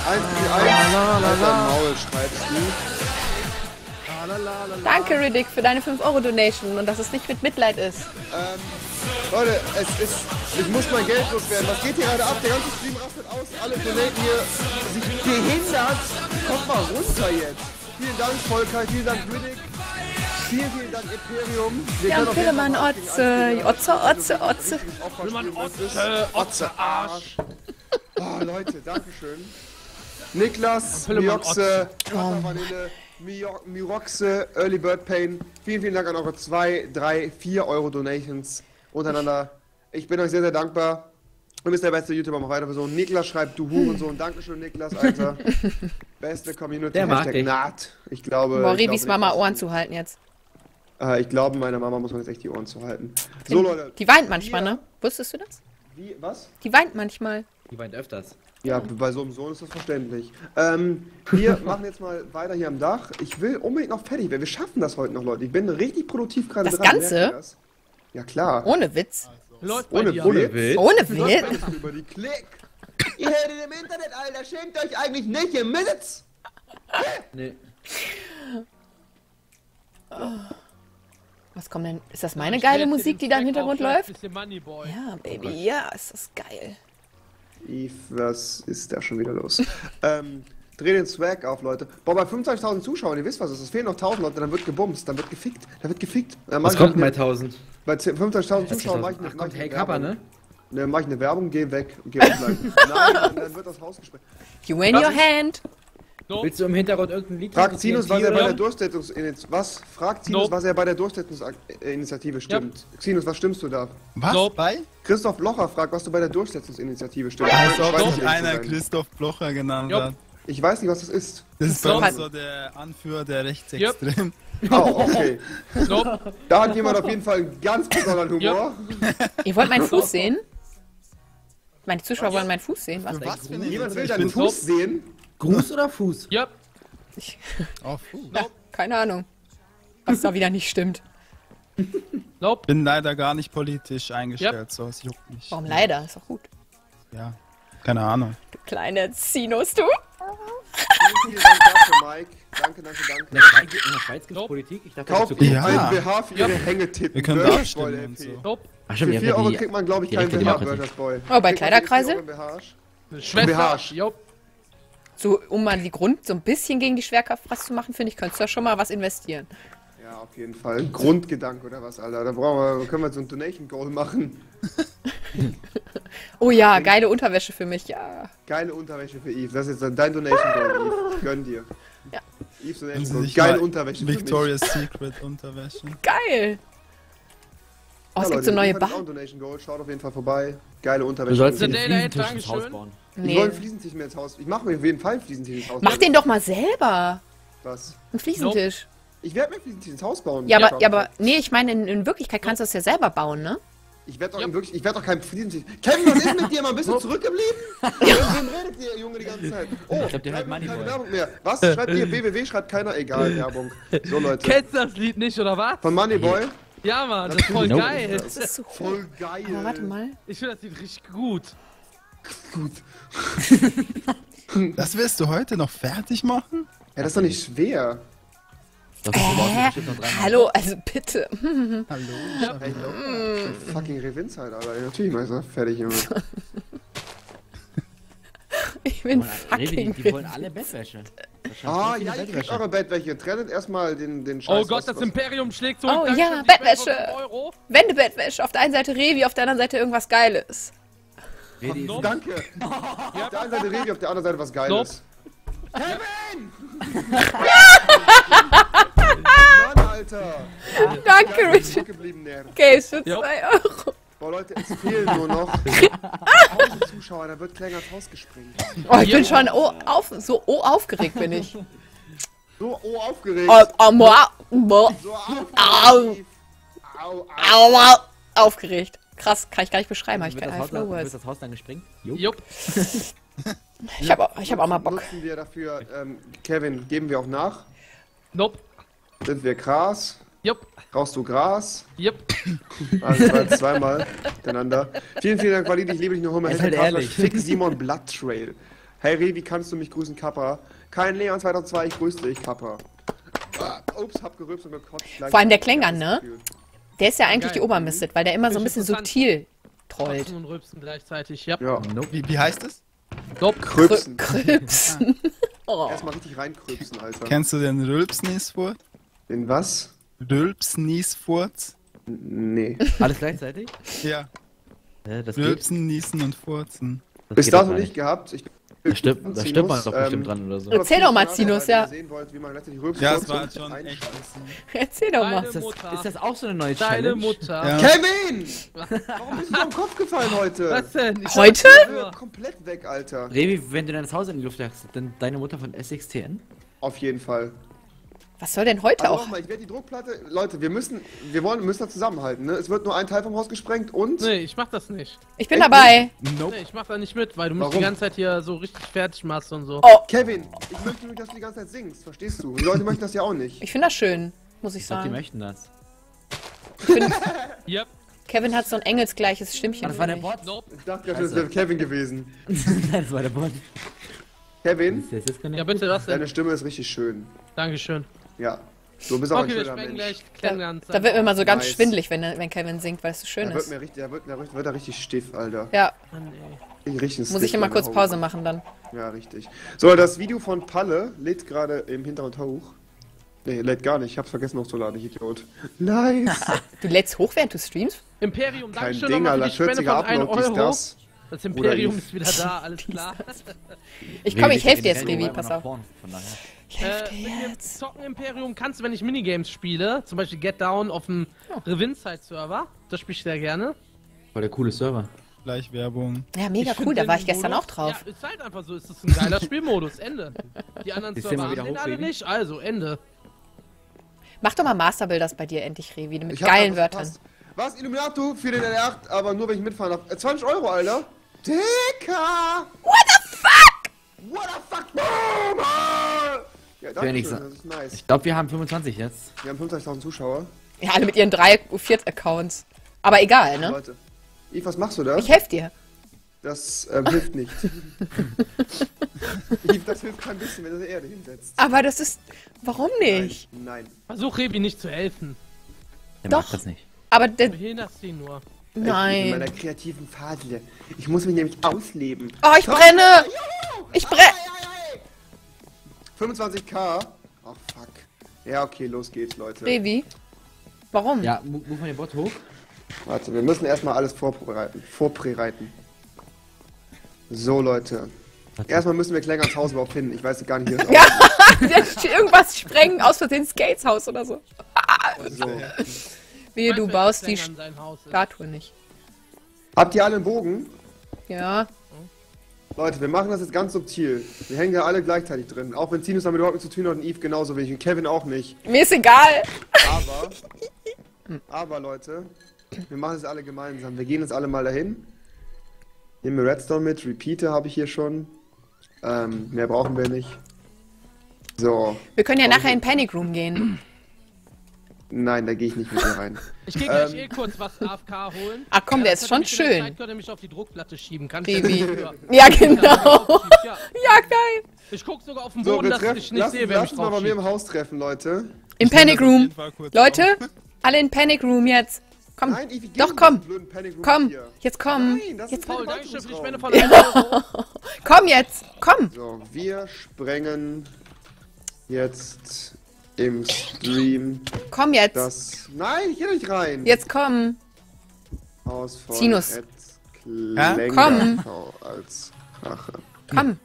1 gegen 1. Alter, Maul schreibst du. Danke, Riddick, für deine 5-Euro-Donation und dass es nicht mit Mitleid ist. Leute, es ist. Ich muss mein Geld loswerden. Was geht hier gerade ab? Der ganze Stream rastet aus. Alle donaten hier sich behindert. Kommt mal runter jetzt. Vielen Dank, Volker. Vielen Dank, Riddick. Vielen, vielen Dank, Imperium. Wir jeden Pillemann, Otze, Otze, Otze, Otze. Pillemann. Otze, Otze Arsch. Oh, Leute, Dankeschön. Niklas, Mioxe, Vanille, Miroxe, Early Bird Pain. Vielen, vielen Dank an eure 2, 3, 4 Euro Donations untereinander. Ich bin euch sehr, sehr dankbar. Du bist der beste YouTuber, mach weiter so. Niklas schreibt du Hurensohn. Dankeschön, Niklas, Alter. Beste Community. Der mag dich. Naht. Ich glaube. Boah, ich Revis glaube, Mama Ohren zu halten jetzt. Äh, ich glaube, meiner Mama muss man jetzt echt die Ohren zu halten. So, Leute. Die weint manchmal, ne? Wusstest du das? Wie, was? Die weint manchmal. Die weint öfters. Ja, bei so einem Sohn ist das verständlich. Ähm, wir machen jetzt mal weiter hier am Dach. Ich will unbedingt noch fertig werden. Wir schaffen das heute noch, Leute. Ich bin richtig produktiv gerade Das dran. Ganze? Das? Ja, klar. Ohne Witz. Bei Ohne. Witz. Witz. Ohne Witz. über die Klick. Ihr hört im Internet, Alter. Schämt euch eigentlich nicht, ihr Missetz. Nee. Was kommt denn? Ist das meine geile Musik, die da im Hintergrund läuft? Ja, Baby, ja, ist das geil. Eve, was ist da schon wieder los? ähm, dreh den Swag auf, Leute. Boah, bei 25.000 Zuschauern, ihr wisst was ist, es fehlen noch 1.000 Leute, dann wird gebumst, dann wird gefickt, dann wird gefickt. Dann mach Was kommt denn bei eine- 1000? Bei 10 25.000 Zuschauern mach ich eine, Ach, mach kommt ich Hey eine Kappa, Werbung. ne? Ne, mach ich eine Werbung, geh weg und geh offline. Nein, dann, dann wird das Haus gesprengt. You in your hand. So, Willst du im Hintergrund irgendein Lied Fragt mit Sinus, was er bei der Durchsetzungsinitiative. Was? Fragt Sinus, Nope. was er bei der Durchsetzungsinitiative stimmt. Sinus, was stimmst du da? Was? Nope. Bei? Christoph Blocher fragt, was du bei der Durchsetzungsinitiative stimmst. Als Ich ob nicht, einer sein. Christoph Blocher genannt Jupp. hat. Ich weiß nicht, was das ist. Das ist bei So uns hat- so der Anführer der Rechtsextremen. Oh, okay. nope. Da hat jemand auf jeden Fall einen ganz besonderen Humor. Ihr wollt meinen Fuß sehen? Meine Zuschauer wollen meinen Fuß sehen, was? Was Jemand will deinen Fuß sehen. Gruß oder Fuß? Yep. auf Fuß. Ja, keine Ahnung. Was da wieder nicht stimmt. Nope. bin leider gar nicht politisch eingestellt, so es juckt mich. Warum leider? Ist doch gut. Ja, keine Ahnung. Du kleine Sinus, du. Vielen Dank dafür, Mike. Danke, danke, In der danke. Schweiz, in der Schweiz gibt's Nope. Politik? Ich dachte, Kauft Ja. einen BH für ihre Hängetippen. Wir können da Virtual abstimmen und so. Nope. Ach, Für stimmt, ihr 4 habt Euro ja kriegt man, glaube ich, keinen BH, Boy. Oh, bei Kleiderkreise? 4 Euro BH? Schwester. BH. Yup. So, um mal die Grund so ein bisschen gegen die Schwerkraft was zu machen, finde ich, könntest du da schon mal was investieren. Ja, auf jeden Fall. Grundgedanke oder was, Alter. Da brauchen wir, können wir so ein Donation Goal machen. Oh ja, geile Unterwäsche für mich, ja. Geile Unterwäsche für Eve. Das ist jetzt dein Donation Goal, Eve. Gönn dir. Ja. Eve's Wenn Donation sie Goal. sich Geile Unterwäsche für mich. Victoria's Secret Unterwäsche. Geil. Oh, Ja, es gibt Leute, so neue Bar. Donation. Schaut auf jeden Fall vorbei. Geile Unterwäsche. Du sollst dir den Fliesentisch ins Haus bauen. Ich Nee. wollte einen Fliesentisch mir ins Haus. Ich mache mir auf jeden Fall einen Fliesentisch ins Haus. Mach den doch mal selber. Was? Ein Fliesentisch. Ich werde mir einen Fliesentisch ins Haus bauen. Ja, aber, ja, aber, nee, ich meine, in, in Wirklichkeit kannst du das ja selber bauen, ne? Ich werde doch Ja. wirklich, ich werde doch kein Fliesentisch. Kevin, was ist mit dir? Mal ein bisschen zurückgeblieben? Mit wem redet ihr, Junge, die ganze Zeit? Oh, Ich der hört keine- Moneyboy. keine Werbung mehr. Was? Schreibt ihr? www schreibt keiner? Egal, Werbung. So, Leute. Kennst du das Lied nicht, oder was? Von Moneyboy? Ja, Mann, das ist voll Nope. geil. Das ist so Voll geil. Aber warte mal. Ich finde das Lied richtig gut. Gut. Das willst du heute noch fertig machen? Ja, das ist doch nicht schwer. Das dreimal. Hallo, also bitte. Hallo? Ey, locker. Fucking Revinzeit, Alter. Ja, Natürlich mach ich das fertig, Junge. Ich bin Revi, die, fucking die wollen alle Bettwäsche. Ah, ja, ihr kriegt eure Bettwäsche. Trennt erstmal den, den Scheiß. Oh Gott, was- das Imperium schlägt zurück. Oh ja, Bettwäsche. Wendebettwäsche. Auf der einen Seite Revi, auf der anderen Seite irgendwas Geiles. Revi, Nope. Danke. Auf der einen Seite Revi, auf der anderen Seite was Geiles. Kevin! Mann, Alter! Danke, Ja, Richard. Case für Jo. 2 Euro. Boah, Leute, es fehlen nur noch 1000 Zuschauer, da wird Klängers Haus gesprengt. Oh, ich bin schon oh, auf, so oh, aufgeregt bin ich. So, oh, aufgeregt. Oh, oh, moa, moa, So aufgeregt. Au. Au, au. au, au, aufgeregt. Krass, kann ich gar nicht beschreiben, habe ich keine das, dann- wird Words. das Haus dann gesprengt? Jo. Jupp. Ich habe ich hab auch mal Bock. Nutzen wir dafür, ähm, Kevin, geben wir auch nach? Nope. Sind wir Gras? Jupp. Rauchst du Gras? Jupp. Also zweimal hintereinander. Vielen, vielen Dank, Validi, ich liebe dich noch immer. Halt ehrlich. Fick Simon Blood Trail. Hey Revi, kannst du mich grüßen, Kappa? Kein Leon 2002, ich grüße dich, Kappa. Ah, Ups, hab gerülpst und gekotzt. Vor allem der Klängern, ne? Der ist ja eigentlich Geil. die Obermistet, weil der immer so ein bisschen subtil trollt. Kotzen und rülpsen gleichzeitig. Ja. Ja, Wie, wie heißt es? Nope. krüpsen. Krüpsen. Oh. Erstmal richtig reinkrüpsen, Alter. Kennst du den Rülpsniesfurz? Den was? Rülpsniesfurz? Nee. Alles gleichzeitig? Ja. Das geht. Rülpsen, Niesen und Furzen. Das Bis dato nicht gehabt. Ich Da stirbt, da stirbt man doch bestimmt ähm, dran oder so. Erzähl doch mal, Sinus, ja. Wollt, Ja, es war schon ein- echt. Erzähl doch mal. Deine Ist das, ist das auch so eine neue Deine Challenge? Mutter. Ja. Kevin! Warum bist du den Kopf gefallen heute? Was denn? Ich Heute? Ja, komplett weg, Alter. Revi, wenn du dein Haus in die Luft jagst, dann deine Mutter von SXTN? Auf jeden Fall. Was soll denn heute Also auch? nochmal, ich werde die Druckplatte. Leute, wir müssen, wir wollen, müssen da zusammenhalten, ne? Es wird nur ein Teil vom Haus gesprengt und. Nee, ich mach das nicht. Ich bin Echt dabei. Nope. Nee, ich mach da nicht mit, weil du mich Warum? die ganze Zeit hier so richtig fertig machst und so. Oh, Kevin, ich möchte nicht, dass du die ganze Zeit singst, verstehst du? Die Leute möchten das ja auch nicht. ich finde das schön, muss ich Ich glaube, die sagen. möchten das. Yep. Kevin hat so ein engelsgleiches Stimmchen. Das war der. Bot. Nope. Ich dachte gerade, das wäre Kevin gewesen. Nein, das war der Bot. Kevin? Ja, bitte, was deine denn? Stimme ist richtig schön. Dankeschön. Ja. Du bist auch Okay, ein schöner Mensch. gleich kennenlernen. Da wird mir immer so ganz Nice. schwindelig, wenn, wenn Kevin singt, weil es so schön Da wird ist. mir richtig, da wird, da wird er richtig stiff, Alter. Ja, Mann, ey. Ich richtig muss ich immer kurz Pause machen dann. Ja, richtig. So, das Video von Palle lädt gerade im Hintergrund hoch. Nee, lädt gar nicht. Ich hab's vergessen hochzuladen, ich Idiot. Nice. Du lädst hoch, während du streamst? Imperium, Kein Dankeschön Ding, Alter. die Spende 40er von 1 Upload, dies, das. Das Imperium ist wieder da, alles klar. Ich komme, ich helfe dir jetzt, Revi, pass auf. Von daher. Ich helfe Äh, dir mit dem jetzt. Zocken Imperium kannst du, wenn ich Minigames spiele, zum Beispiel Get Down auf dem Oh. Revinside-Server, das spiele ich sehr gerne. Voll der coole Server. Gleich Werbung. Ja, mega Ich cool, da den war ich gestern Modus- auch drauf. Ja, ist halt einfach so, es ist ein geiler Spielmodus, Ende. Die anderen Ist Server haben den alle nicht, also Ende. Mach doch mal Masterbuilders bei dir endlich, Revi, mit Ich geilen Wörtern. verpasst. Was? Illuminato für den R8, aber nur wenn ich mitfahren darf. Äh, 20 Euro, Alter. Dicker! What the fuck? What the fuck? Boom! Ja, danke schön, das ist nice. Ich glaube, wir haben 25 jetzt. Wir haben 25.000 Zuschauer. Ja, alle mit ihren drei, vier Accounts. Aber egal, ne? Leute. Yves, was machst du da? Ich helfe dir. Das ähm, hilft nicht. Yves, das hilft kein bisschen, wenn du eine Erde hinsetzt. Aber das ist. Warum nicht? Nein. Nein. Versuch Revi nicht zu helfen. Der Doch. mag das nicht. Aber Du der. behinderst ihn nur. Bin in meiner Nein. kreativen Phase. Ich muss mich nämlich ausleben. Oh, ich brenne! Ich brenne! 25k. Oh fuck. Ja, okay, los geht's, Leute. Revi? Warum? Ja, move mal den Bot hoch. Warte, wir müssen erstmal alles vorbereiten. Vorbereiten. So, Leute. Erstmal müssen wir Klängers Haus überhaupt finden. Ich weiß gar nicht, wie das Ja, der steht irgendwas sprengen, aus Versehen Skateshaus oder so. So. Wehe, du baust die Haus ist. Statue nicht. Habt ihr alle einen Bogen? Ja. Leute, wir machen das jetzt ganz subtil. Wir hängen ja alle gleichzeitig drin. Auch wenn Tinus damit überhaupt nichts zu tun hat und Eve genauso wenig und Kevin auch nicht. Mir ist egal. Aber, aber Leute, wir machen es alle gemeinsam. Wir gehen jetzt alle mal dahin. Nehmen wir Redstone mit. Repeater habe ich hier schon. Ähm, mehr brauchen wir nicht. So. Wir können ja nachher in Panic Room gehen. Nein, da gehe ich nicht mit dir rein. Ich gehe gleich Ähm. eh kurz was AFK holen. Ach komm, der das ist schon der schön. Zeit könnt ihr mich auf die Druckplatte schieben. Kann Baby. ich ja Ja, genau. Ja, Ja, geil. ich guck sogar auf den So, Boden, wir dass treffen. ich nicht Lass, sehe, wer mich lass uns mal bei mir im Haus treffen, Leute. In Panic Room. Leute, auf. alle in Panic Room jetzt. Komm. Nein, geh Doch, komm. Komm. hier. Jetzt komm. Nein, das Jetzt 1 Euro. Komm jetzt. Komm. So, wir sprengen jetzt im Stream Komm jetzt. das. Nein, ich geh nicht rein. Jetzt komm. Von Sinus. Hä? Klengerkau als Rache. Komm.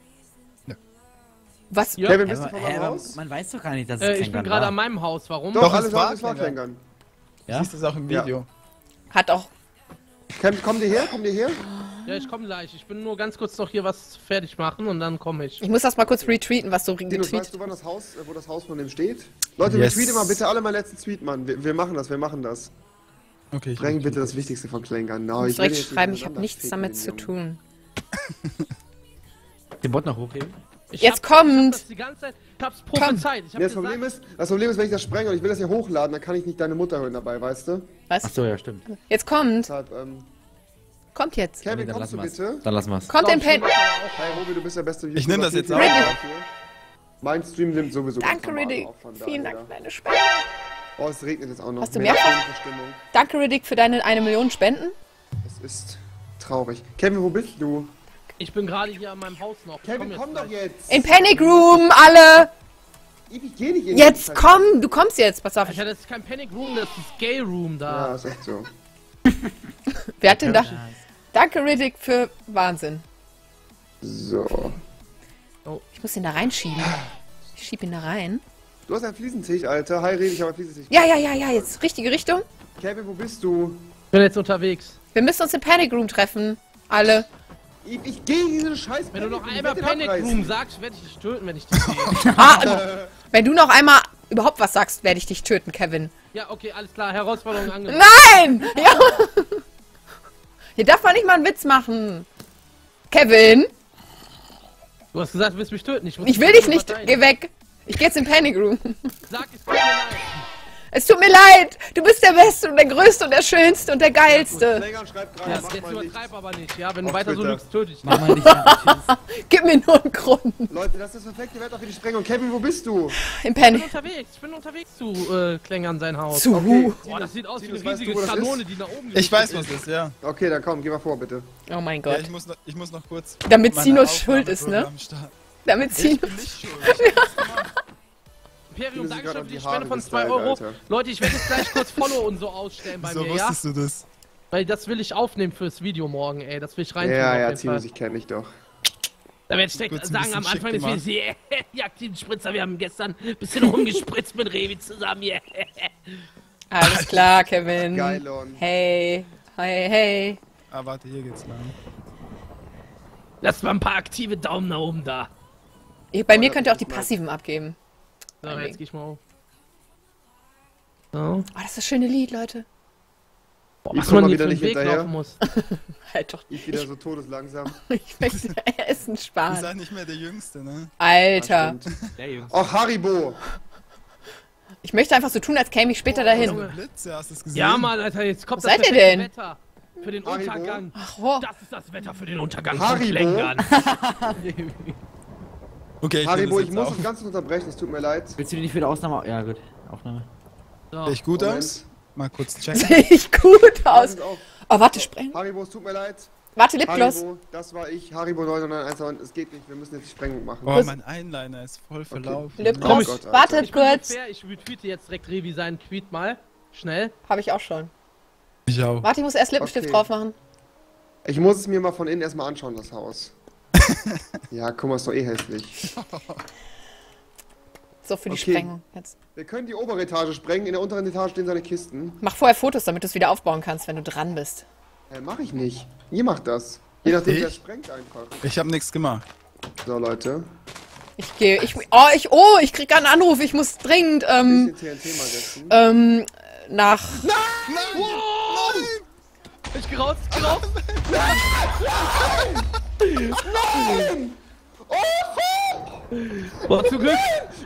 Was? Ja. Kevin, Ja, bist du meinem aber Haus? man weiß doch gar nicht, dass es Äh, ich bin gerade an meinem Haus. Warum? Doch, Doch, alles es war, war alles war Klängern. Klängern. Ja? Siehst du es auch im Ja. Video? Hat auch. Komm, komm dir her, komm dir her. Ja, ich komme gleich. Ich bin nur ganz kurz noch hier was fertig machen und dann komme ich. Ich muss das mal kurz retweeten, was du retweetet. weißt du, wann das Haus, äh, wo das Haus von dem steht? Leute, Yes. retweete mal bitte alle meinen letzten Tweet, Mann. Wir, wir machen das, wir machen das. Okay, ich Bring bitte das Wichtigste von Klängern. No, Ich muss direkt schreiben, ich habe nichts damit zu tun. Den Bot noch hochheben? Ich Jetzt hab- kommt. Ich hab das die ganze Zeit. Ich hab's prophezeit. Ich hab Nee, das, Problem ist, das Problem ist, wenn ich das sprenge und ich will das hier hochladen, dann kann ich nicht deine Mutter hören dabei, weißt du? Was? Achso, ja, stimmt. Jetzt kommt. Deshalb, ähm, Kommt jetzt. Kevin, kommst du bitte? Dann lassen wir's. Kommt in Panic. Hi Robi, du bist der beste Ich nehm das jetzt auf. Mein Stream nimmt sowieso Danke, Riddick. Vielen. Dank für deine Spende. Oh, es regnet jetzt auch noch. Hast du Mehr mehr? Danke, Riddick, für deine eine Million Spenden. Es ist traurig. Kevin, wo bist du? ich bin gerade hier an meinem Haus noch. Kevin, jetzt komm doch jetzt! In Panic Room, alle. Ich geh nicht in Jetzt die- komm. Du kommst jetzt. Pass auf. Alter, das ist kein Panic Room, das ist Gay Room Ja, da. ist echt so. Wer hat denn da? Danke, Riddick, für Wahnsinn. So. Ich muss ihn da reinschieben. Ich schieb ihn da rein. Du hast einen Fliesentisch, Alter. Hi, Rede, ich habe einen Fliesentisch. Ja, ja, ja, ja, jetzt richtige Richtung. Kevin, wo bist du? Ich bin jetzt unterwegs. Wir müssen uns im Panic Room treffen. Alle. Ich, ich gehe in diese Scheiß. Wenn du noch einmal Panic. Room sagst, werde ich dich töten, wenn ich dich sehe. Ah, wenn du noch einmal überhaupt was sagst, werde ich dich töten, Kevin. ja, okay, alles klar. Herausforderung angenommen. Nein! Ja. Hier darf man nicht mal einen Witz machen. Kevin, Du hast gesagt, du willst mich töten. muss ich will dich nicht. Geh weg. Ich gehe jetzt in Panic Room. Sag, es tut mir leid. Es tut mir leid. Du bist der Beste und der Größte und der Schönste und der Geilste. Ja, jetzt übertreib aber nicht, ja? Wenn du weiter so lügst, töte ich dich. Mach mal nicht. Gib mir nur einen Grund. Leute, das ist perfekte Wetter für die Sprengung. Kevin, wo bist du? Im Ich bin unterwegs, ich bin unterwegs zu äh, Klängern sein Haus. Zu. Okay. Boah, das sieht aus wie eine weißt du, riesige Kanone, die nach oben Ich weiß, was das ist, ja. Okay, dann komm, geh mal vor, bitte. Oh mein Ja, Gott. ich muss noch, ich muss noch kurz. Damit Sinus schuld ist, ne? Damit Ich Sinus. bin nicht schuld. Imperium, danke schön für die Spende von 2 gestylt, Euro. Alter. Leute, ich werde jetzt gleich kurz Follow und so ausstellen bei So mir, ja? wusstest du das. Weil das will ich aufnehmen fürs Video morgen, ey. Das will ich rein Ja, ja, Fall. ich kenne dich doch. Da werde ich direkt sagen am Anfang des. Videos, yeah, die aktiven Spritzer, wir haben gestern ein bisschen rumgespritzt mit Revi zusammen, yeah. Alles klar, Kevin. Geilon. Hey. Hey, hey. Ah, warte, hier geht's lang. Lasst mal ein paar aktive Daumen nach oben da. Bei mir könnt ihr auch die passiven abgeben. So, Ein jetzt geh ich mal auf. So. Oh, das ist das schöne Lied, Leute. Boah, Ich was man wieder nicht Weg hinterher. laufen muss. Halt doch. Ich wieder so todeslangsam. Ich möchte essen Du sparen. seid nicht mehr der Jüngste, ne? Alter. Der. Och, Haribo. Ich möchte einfach so tun, als käme ich später dahin. Junge. Blitze, hast du es gesehen? Ja, Mann, Alter, jetzt kommt Wo das seid ihr denn? Wetter für den Haribo? Untergang. Ach, oh. Das ist das Wetter für den Untergang Haribo? Okay, ich Haribo, ich muss jetzt das auf. Ganze unterbrechen, es tut mir leid. Willst du die nicht für die Ausnahme? Ja, gut. Aufnahme. So. Sehe ich gut Moment. aus? Mal kurz checken. Sehe ich gut aus. Auf. Oh, warte, sprengen. Haribo, es tut mir leid. Warte, Lipgloss. Haribo, das war ich. Haribo 991, es geht nicht, wir müssen jetzt die Sprengung machen. Oh, mein Einliner ist voll verlaufen. Oh Lipgloss. Gott, Alter. Wartet Ich kurz. fair, ich retweete jetzt direkt Revi seinen Tweet mal. Schnell. Habe ich auch schon. Ich auch. Warte, ich muss erst Lippenstift Okay. drauf machen. Ich muss es mir mal von innen erstmal anschauen, das Haus. Ja, guck mal, ist doch eh hässlich. So, für die Okay. Sprengung. Jetzt. Wir können die obere Etage sprengen, in der unteren Etage stehen seine Kisten. Mach vorher Fotos, damit du es wieder aufbauen kannst, wenn du dran bist. Äh, mach ich nicht. Ihr macht das. Je nachdem, Ich? wer sprengt einfach. Ich habe nichts gemacht. So, Leute. Ich gehe. Ich. Oh, ich. Oh, ich krieg gerade einen Anruf. Ich muss dringend, ähm, Bisschen TNT mal setzen. ähm, nach. Ich geh raus, ich geh raus. Boah, zum Glück.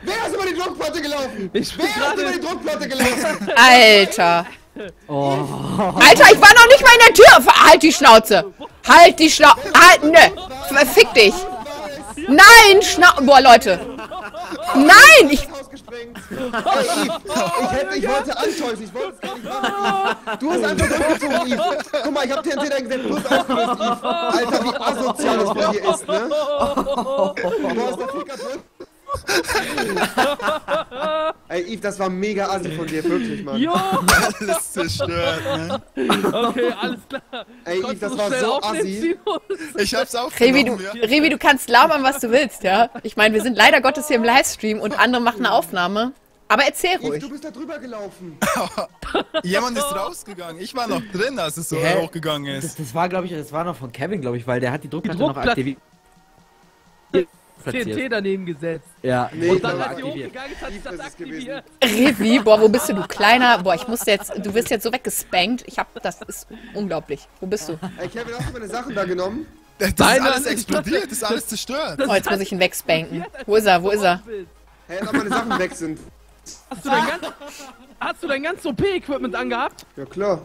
Wer ist über die Druckplatte gelaufen? Ich bin Wer ist über die Druckplatte gelaufen? Alter. Oh. Alter, ich war noch nicht mal in der Tür. Halt die Schnauze. Halt die Schnauze. Halt, ne. Fick dich. Nein, Schnau... Boah, Leute. Nein, ich... Yves, ich, hätte, ich wollte antäuschen, ich wollte es gar nicht machen. Du hast einfach durchgezogen, Yves. Guck mal, ich hab TNT eingesetzt, plus ausgelöst, Yves. Alter, wie asozial das von dir ist, ne? Du hast das viel kaputt. Ey, Yves, das war mega assi von dir, wirklich, Mann. Jo, Alles zerstört, ne? okay, alles klar. Ey, Yves, das war so assi. Ich hab's Revi, du, ja. Revi, du kannst labern, was du willst, ja? Ich meine, wir sind leider Gottes hier im Livestream und andere machen eine Aufnahme. Aber erzähl Yves, ruhig. du bist da drüber gelaufen. Jemand ist rausgegangen. Ich war noch drin, als es so Hä? hochgegangen Das, ist. das war, glaube ich, das war noch von Kevin, glaube ich, weil der hat die Druckplatte, Druckplatte- noch aktiviert. TNT daneben gesetzt. Ja, Nee, Und dann, als sie hochgegangen ist, hat sich das das aktiviert. Revi, boah, wo bist du, du kleiner? Boah, ich muss jetzt, du wirst jetzt so weggespankt. Ich hab, das ist unglaublich. Wo bist du? Ey, Kevin, hast du meine Sachen da genommen? Das Nein, ist alles nein, explodiert, das ist alles zerstört. Oh, jetzt muss ich ihn wegspanken. Wo ist er, wo ist er? Hey, ob meine Sachen weg sind. Hast du dein ganz, hast du dein ganz OP-Equipment angehabt? Ja, klar.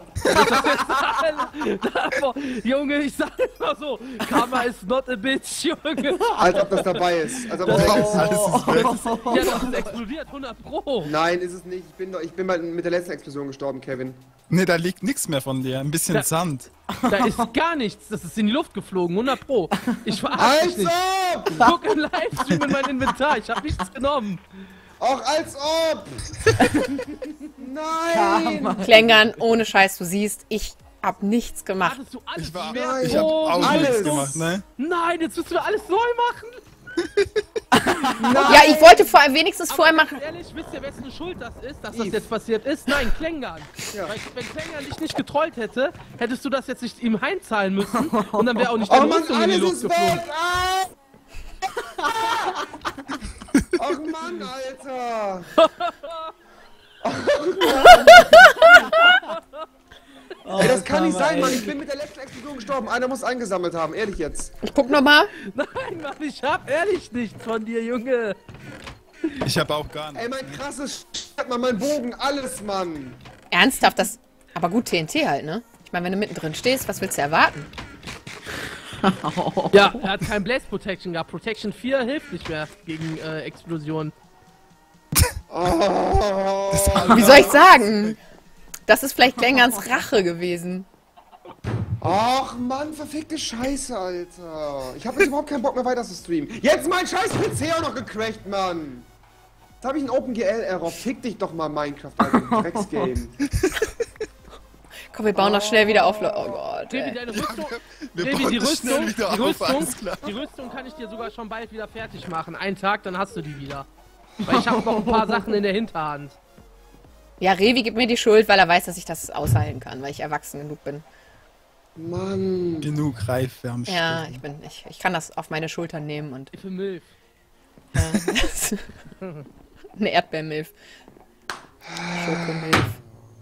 Junge, ich sag immer so, Karma is not a bitch, Junge. Als ob das dabei ist. Als ob das ist. Alles ist. Ja, das ist explodiert, 100 Pro. Nein, ist es nicht. Ich bin, doch, ich bin bei, mit der letzten Explosion gestorben, Kevin. Ne, da liegt nichts mehr von dir. Ein bisschen Ja. Sand. Da ist gar nichts, das ist in die Luft geflogen, 100 Pro. Ich verarsche dich nicht. ob! Guck im Livestream in mein Inventar, ich hab nichts genommen. Auch als ob! Nein! Klängern, ohne Scheiß, du siehst, ich hab nichts gemacht. Hattest du alles Ich war, mehr ich hab auch alles. nichts gemacht, ne? Nein, jetzt müssen wir alles neu machen. Ja, ich wollte vor allem wenigstens vorher Aber machen. ganz Ehrlich, wisst ihr, wessen Schuld das ist, dass das jetzt passiert ist? Nein, Klängern. Ja. Weil, wenn Klängern dich nicht getrollt hätte, hättest du das jetzt nicht ihm heimzahlen müssen und dann wäre auch nicht Oh deine Mann, Rüstung in die alles Luft ist geflogen. Ach Mann, Alter! Ey, das kann nicht sein, Mann. Ich bin mit der letzten Explosion gestorben. Einer muss eingesammelt haben, ehrlich jetzt. Ich guck nochmal. Nein, Mann, ich hab ehrlich nichts von dir, Junge. Ich hab auch gar Ey, nichts. mein krasses Sch Mann, mein Bogen, alles, Mann. Ernsthaft, das. Aber gut, TNT halt, ne? Ich meine, wenn du mittendrin stehst, was willst du erwarten? Ja, er hat kein Blaze Protection gehabt. Protection 4 hilft nicht mehr gegen äh, Explosionen. Oh. Wie soll ich sagen? Das ist vielleicht Klängerns Rache gewesen. Ach Mann, verfickte Scheiße, Alter. Ich hab jetzt überhaupt keinen Bock mehr weiter zu streamen. Jetzt mein scheiß PC auch noch gecrashed, Mann. Jetzt hab ich einen OpenGL-Error. Fick dich doch mal, Minecraft, Alter, Drecksgame. Komm, wir bauen noch schnell wieder auf. Oh Gott. Revi, Ey. deine Rüstung, Wir Revi, bauen die Rüstung, wieder die Rüstung, die Rüstung kann ich dir sogar schon bald wieder fertig machen. Einen Tag, dann hast du die wieder. Weil ich habe noch ein paar Sachen in der Hinterhand. Ja, Revi gibt mir die Schuld, weil er weiß, dass ich das aushalten kann, weil ich erwachsen genug bin. Mann. Genug Reife am Ja, Stück. ich bin. Ich, ich kann das auf meine Schultern nehmen und. Für Milf. Ja. Eine Erdbeermilf. Schokomilf.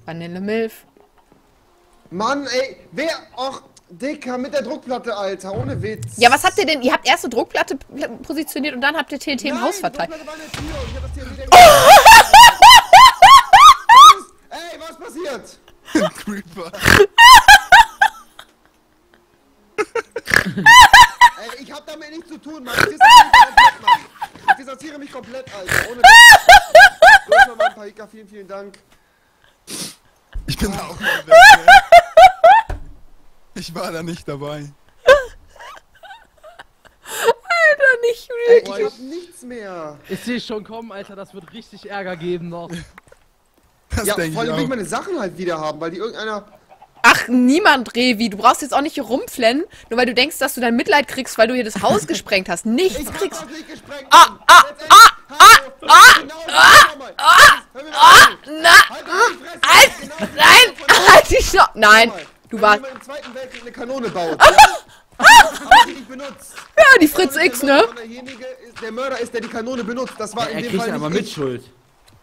Vanillemilf. Mann, ey, wer, ach, Dicker, mit der Druckplatte, Alter, ohne Witz. Ja, was habt ihr denn? Ihr habt erst eine Druckplatte pl- positioniert und dann habt ihr TNT im Nein, Haus die verteilt. Was? Ey, was passiert? Creeper. Ey, ich hab damit nichts zu tun, Mann. Ich distanziere mich komplett, Mann. Ich distanziere mich komplett, Alter, ohne Witz. Grüß mal, Paika, vielen, vielen Dank. Ich bin da auch mal weg? Ich war da nicht dabei. Alter, nicht Ey, wirklich. ich hab nichts mehr. Ich sehe schon kommen, Alter, das wird richtig Ärger geben noch. Das Ja, vor ich allem will ich meine Sachen halt wieder haben, weil die irgendeiner... Ach, niemand, Revi. Du brauchst jetzt auch nicht hier rumflennen, nur weil du denkst, dass du dein Mitleid kriegst, weil du hier das Haus gesprengt hast. Nichts Ich kriegst. nicht gesprengt, Ah, Mann. Ah, Hallo, genau, mir mal zu. Na, Halt doch die Fresse. nein, halt die Schnauze. Nein, du wenn warst. jemand im Zweiten Weltkrieg eine Kanone baut, ja? Die nicht benutzt. Ja, die Fritz X, ne? der Mörder ist, der die Kanone benutzt. Das war Er in dem kriegt Fall aber nicht mit ich. Schuld.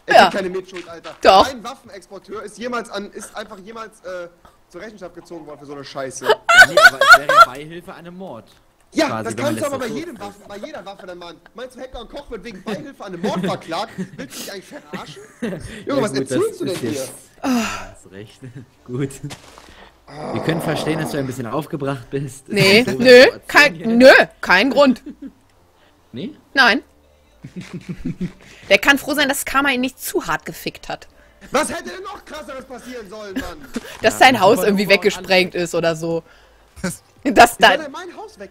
Er Ja. kriegt keine Mitschuld, Alter. Doch. Ein Waffenexporteur ist jemals an, ist einfach jemals äh, zur Rechenschaft gezogen worden für so eine Scheiße. Nee, aber es wäre Beihilfe einem Mord. Ja, Quasi, das kannst du aber bei jedem Waffen, bei jeder Waffe dann machen. Meinst du, Hecker und Koch wird wegen Beihilfe an einem Mord verklagt? Willst du dich eigentlich verarschen? Junge, was gut, erzählst du denn hier? jetzt- Hast recht. Gut. Wir können verstehen, dass du ein bisschen aufgebracht bist. Nee, So, nö, kein, nö, kein Grund. Nee? Nein. Der kann froh sein, dass Karma ihn nicht zu hart gefickt hat. Was hätte denn noch krasseres passieren sollen, Mann? Dass sein Haus irgendwie weggesprengt ist oder so. Das- Soll da,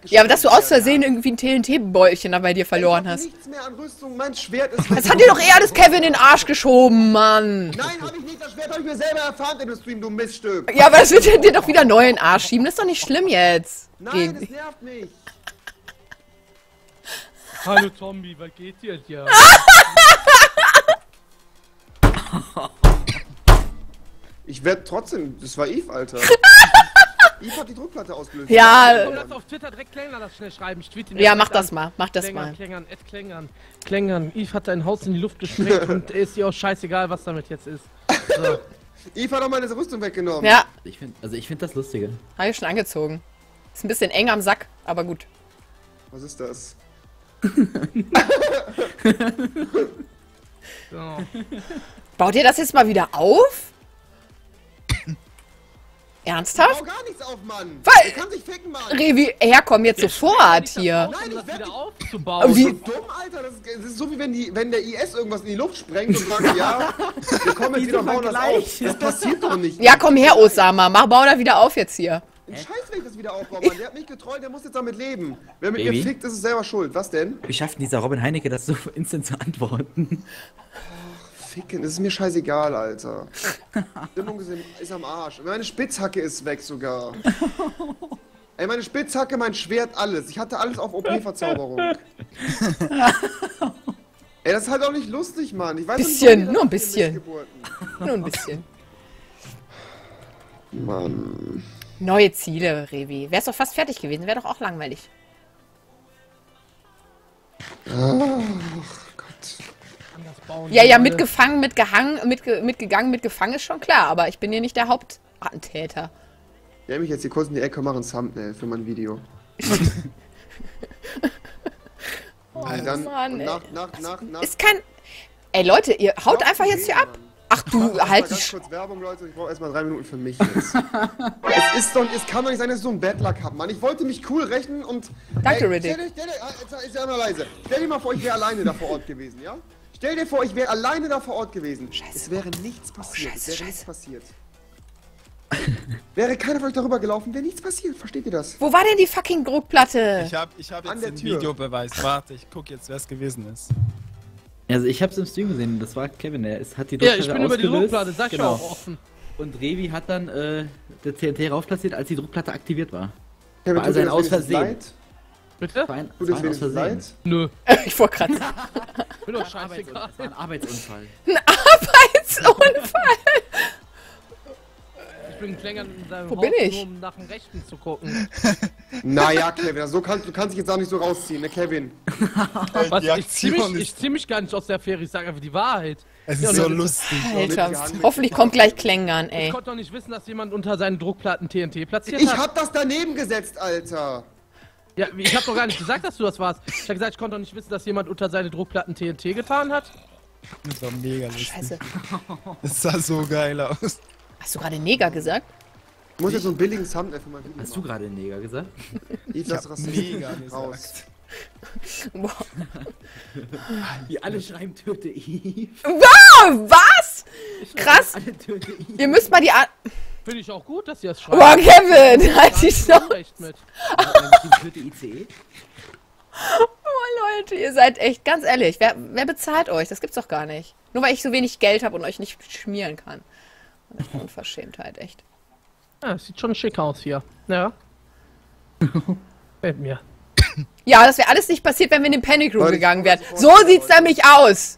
ja, aber dass du aus? Versehen irgendwie ein TNT-Bäulchen da bei dir verloren ich hab hast. nichts mehr an Rüstung, mein Schwert ist... Das hat dir doch eher das Kevin in den Arsch geschoben, Mann. Nein, hab ich nicht, das Schwert hab ich mir selber erfahren in dem Stream, du Miststück. Ja, aber das wird dir doch wieder neu in den Arsch schieben. Das ist doch nicht schlimm jetzt. Nein, Gegen- das nervt mich. Hallo Zombie, was geht dir hier? Ich werd trotzdem, das war Eve, Alter. Eve hat die Druckplatte ausgelöst. Ja. Komm, lass auf Twitter direkt Klängern das schnell schreiben. Ich tweet ihn Ja, mach das an. mal. Mach das Klängern, mal. Klängern, Ed Klängern. Klängern. Yves hat sein Haus in die Luft gesprengt und ist ihr auch scheißegal, was damit jetzt ist. So. Eve hat auch meine Rüstung weggenommen. Ja, Ich find, also ich finde das Lustige. habe ich schon angezogen. Ist ein bisschen eng am Sack, aber gut. Was ist das? So. Baut ihr das jetzt mal wieder auf? Ernsthaft? Bau gar nichts auf, Mann. Was? Der kann sich ficken, Mann. Revi, herkommen jetzt sofort hier. Nein, um ich das werd wieder aufzubauen. Wie- So dumm, Alter. Das ist, das ist so wie wenn, die, wenn der IS irgendwas in die Luft sprengt und sagt, ja, wir kommen jetzt wieder bauen das auf. Das passiert doch nicht. Ja, komm her, Osama. Mach, bau da wieder auf jetzt hier. Ein Scheiß, wenn ich das wieder aufbaue, Mann. Der hat mich getrollt, der muss jetzt damit leben. Wer mit Baby? mir fickt, ist es selber schuld. Was denn? Wie schafft denn dieser Robin Heinecke das so instant zu antworten? ficken. Es ist mir scheißegal, Alter. Stimmung ist, im, ist am Arsch. Meine Spitzhacke ist weg sogar. Ey, meine Spitzhacke, mein Schwert, alles. Ich hatte alles auf OP-Verzauberung. Ey, das ist halt auch nicht lustig, Mann. Ich weiß Bisschen, nicht, nur ein das bisschen. Nur ein bisschen. Mann. Neue Ziele, Revi. Wär's doch fast fertig gewesen, wäre doch auch langweilig. Anders bauen Ja, ja, alle. mitgefangen, mitgehangen, mitge mitgegangen, mitgefangen ist schon klar, aber ich bin hier nicht der Hauptattentäter. Ich stell mich jetzt hier kurz in die Ecke und mache ein Thumbnail für mein Video. Oh, Und dann Mann, nach, nach, nach, nach. Ist kein... Ey, Leute, ihr haut einfach jetzt hier ab. Ach du, halt Sch kurz Werbung, Leute. Ich brauche erstmal drei Minuten für mich jetzt. es ist doch, es kann doch nicht sein, dass ich so einen Bad habe, Mann. Ich wollte mich cool rechnen und. Danke, Ey, Riddick. Stell dir, stell dir, äh, ist ja immer leise. Stell dir mal vor, ich wäre alleine da vor Ort gewesen, ja? Stell dir vor, ich wäre alleine da vor Ort gewesen. Scheiße. Es wäre nichts passiert. Scheiße, es wäre scheiße. nichts passiert. wäre keiner von euch darüber gelaufen, wäre nichts passiert. Versteht ihr das? Wo war denn die fucking Druckplatte? Ich hab, ich hab jetzt den Tür. Videobeweis. Warte, ich guck jetzt, wer es gewesen ist. Also ich hab's im Stream gesehen, das war Kevin, der ist, hat die Ja, ich bin über die. Druckplatte, sag ich genau. auch offen. Und Revi hat dann äh, der TNT raufplatziert, als die Druckplatte aktiviert war. Kevin, War also ein Aus Versehen. leid? Bitte? War ein, Tut das es war ein aus Versehen. Nö, Ich wollte gerade bin doch Arbeitsunfall. scheißegal. Das war ein Arbeitsunfall. Arbeitsunfall. Ich bin länger in deinem Wo Haus, bin ich? nur um nach dem Rechten zu gucken. Naja, Kevin, so kannst, du kannst dich jetzt auch nicht so rausziehen, ne, Kevin? Was? Ich zieh, mich, ich zieh mich gar nicht aus der Affäre, ich sage einfach die Wahrheit. es Ja, ist so und- lustig. Alter, hoffentlich kommt gleich Klängern, Ich ey. konnte doch nicht wissen, dass jemand unter seinen Druckplatten TNT platziert Ich hat. hab das daneben gesetzt, Alter. Ja, ich habe doch gar nicht gesagt, dass du das warst. Ich habe gesagt, ich konnte doch nicht wissen, dass jemand unter seine Druckplatten TNT getan hat. Das war mega lustig. Scheiße. Das sah so geil aus. Hast du gerade Neger gesagt? Ich muss jetzt so einen billigen Thumbnail für mein Video Hast du gerade Neger gesagt? Ich das hab Rassismus mega raus. Boah. Die alle schreiben töte Eve. Oh, was? Krass. Alle töte Eve. Ihr müsst mal die... A Finde ich auch gut, dass ihr das Boah, schreibt. Kevin, halt die Da Schnauze. Oh, Leute, ihr seid echt, ganz ehrlich, wer, wer bezahlt euch? Das gibt's doch gar nicht. Nur weil ich so wenig Geld habe und euch nicht schmieren kann. Das ist Unverschämtheit, echt. Ja, das sieht schon schick aus hier. Ja. Fällt mir. Ja, das wäre alles nicht passiert, wenn wir in den Panic Room gegangen wären. So sieht's nämlich aus.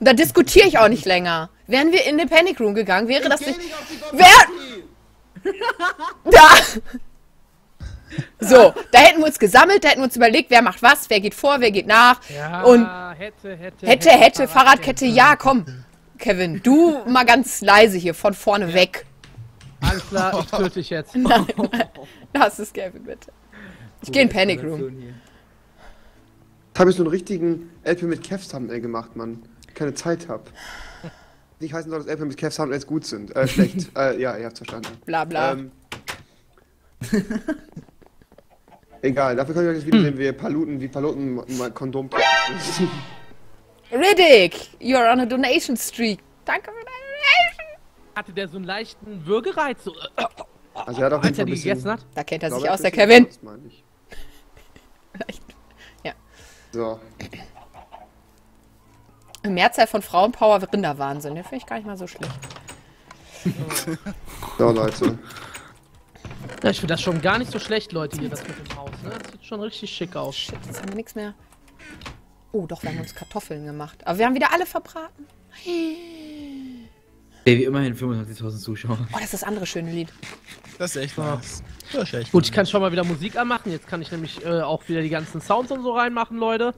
Und da diskutiere ich auch nicht länger. Wären wir in den Panic Room gegangen, wäre das nicht... Wer... Da... So, da hätten wir uns gesammelt, da hätten wir uns überlegt, wer macht was, wer geht vor, wer geht nach. Ja, Und hätte, hätte, hätte, hätte, Fahrradkette, ja, komm. Kevin, du mal ganz leise hier, von vorne weg. Alles klar, ich töte dich jetzt. Nein, nein. Lass es, Kevin, bitte. Ich gehe in Panic Room. Habe ich so einen richtigen LP mit Kev Thumbnail gemacht, Mann. Keine Zeit hab. Nicht heißen soll, dass LP mit Kev Thumbnails gut sind. Äh, schlecht. äh, ja, ihr habt's verstanden. Bla bla. Ähm, egal, dafür könnt ihr euch das Video sehen, wie Paluten, wie Paluten mal Kondom. Riddick, you're on a donation streak. Danke für deine Donation. Hatte der so einen leichten Würgereiz, so, äh, Also er hat auch als er die gegessen hat? Da kennt er Ich sich glaube, aus, er der bisschen Kevin. gekotzt, meine ich. Vielleicht. Ja. So. Mehrzahl von Frauenpower, Rinderwahnsinn. Den finde ich gar nicht mal so schlecht. So, Leute. Ja, ich finde das schon gar nicht so schlecht, Leute, hier, das mit dem Haus. Ne? Das sieht schon richtig schick aus. Shit, jetzt haben wir nichts mehr. Oh, doch, wir haben uns Kartoffeln gemacht. Aber wir haben wieder alle verbraten. Baby, immerhin 25.000 Zuschauer. Oh, das ist das andere schöne Lied. Das ist echt nice. Das ist echt Gut, ich kann schon mal wieder Musik anmachen. Jetzt kann ich nämlich äh, auch wieder die ganzen Sounds und so reinmachen, Leute.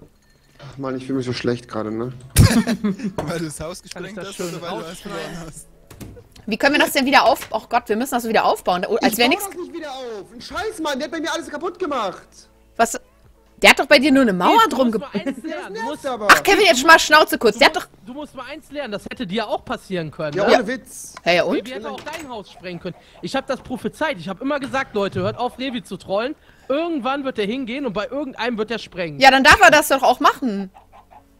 Ach Mann, ich fühle mich so schlecht gerade, ne? Weil du das Haus gesprengt das hast oder weil du es verloren hast? Wie können wir das denn wieder auf... Oh Gott, wir müssen das wieder aufbauen. Als ich baue nichts... das nicht wieder auf. Ein Scheiß, Mann, der hat bei mir alles kaputt gemacht. Was... Der hat doch bei dir nur eine Mauer drum gebaut. Ach, Kevin, jetzt schon mal Schnauze kurz. du, Der hat musst, doch... du musst mal eins lernen. Das hätte dir auch passieren können. Ja, ne? ohne Witz. Ja, ja, und? Revi hätte auch dein Haus sprengen können. Ich habe das prophezeit. Ich habe immer gesagt, Leute, hört auf, Revi zu trollen. Irgendwann wird er hingehen und bei irgendeinem wird er sprengen. Ja, dann darf er das doch auch machen.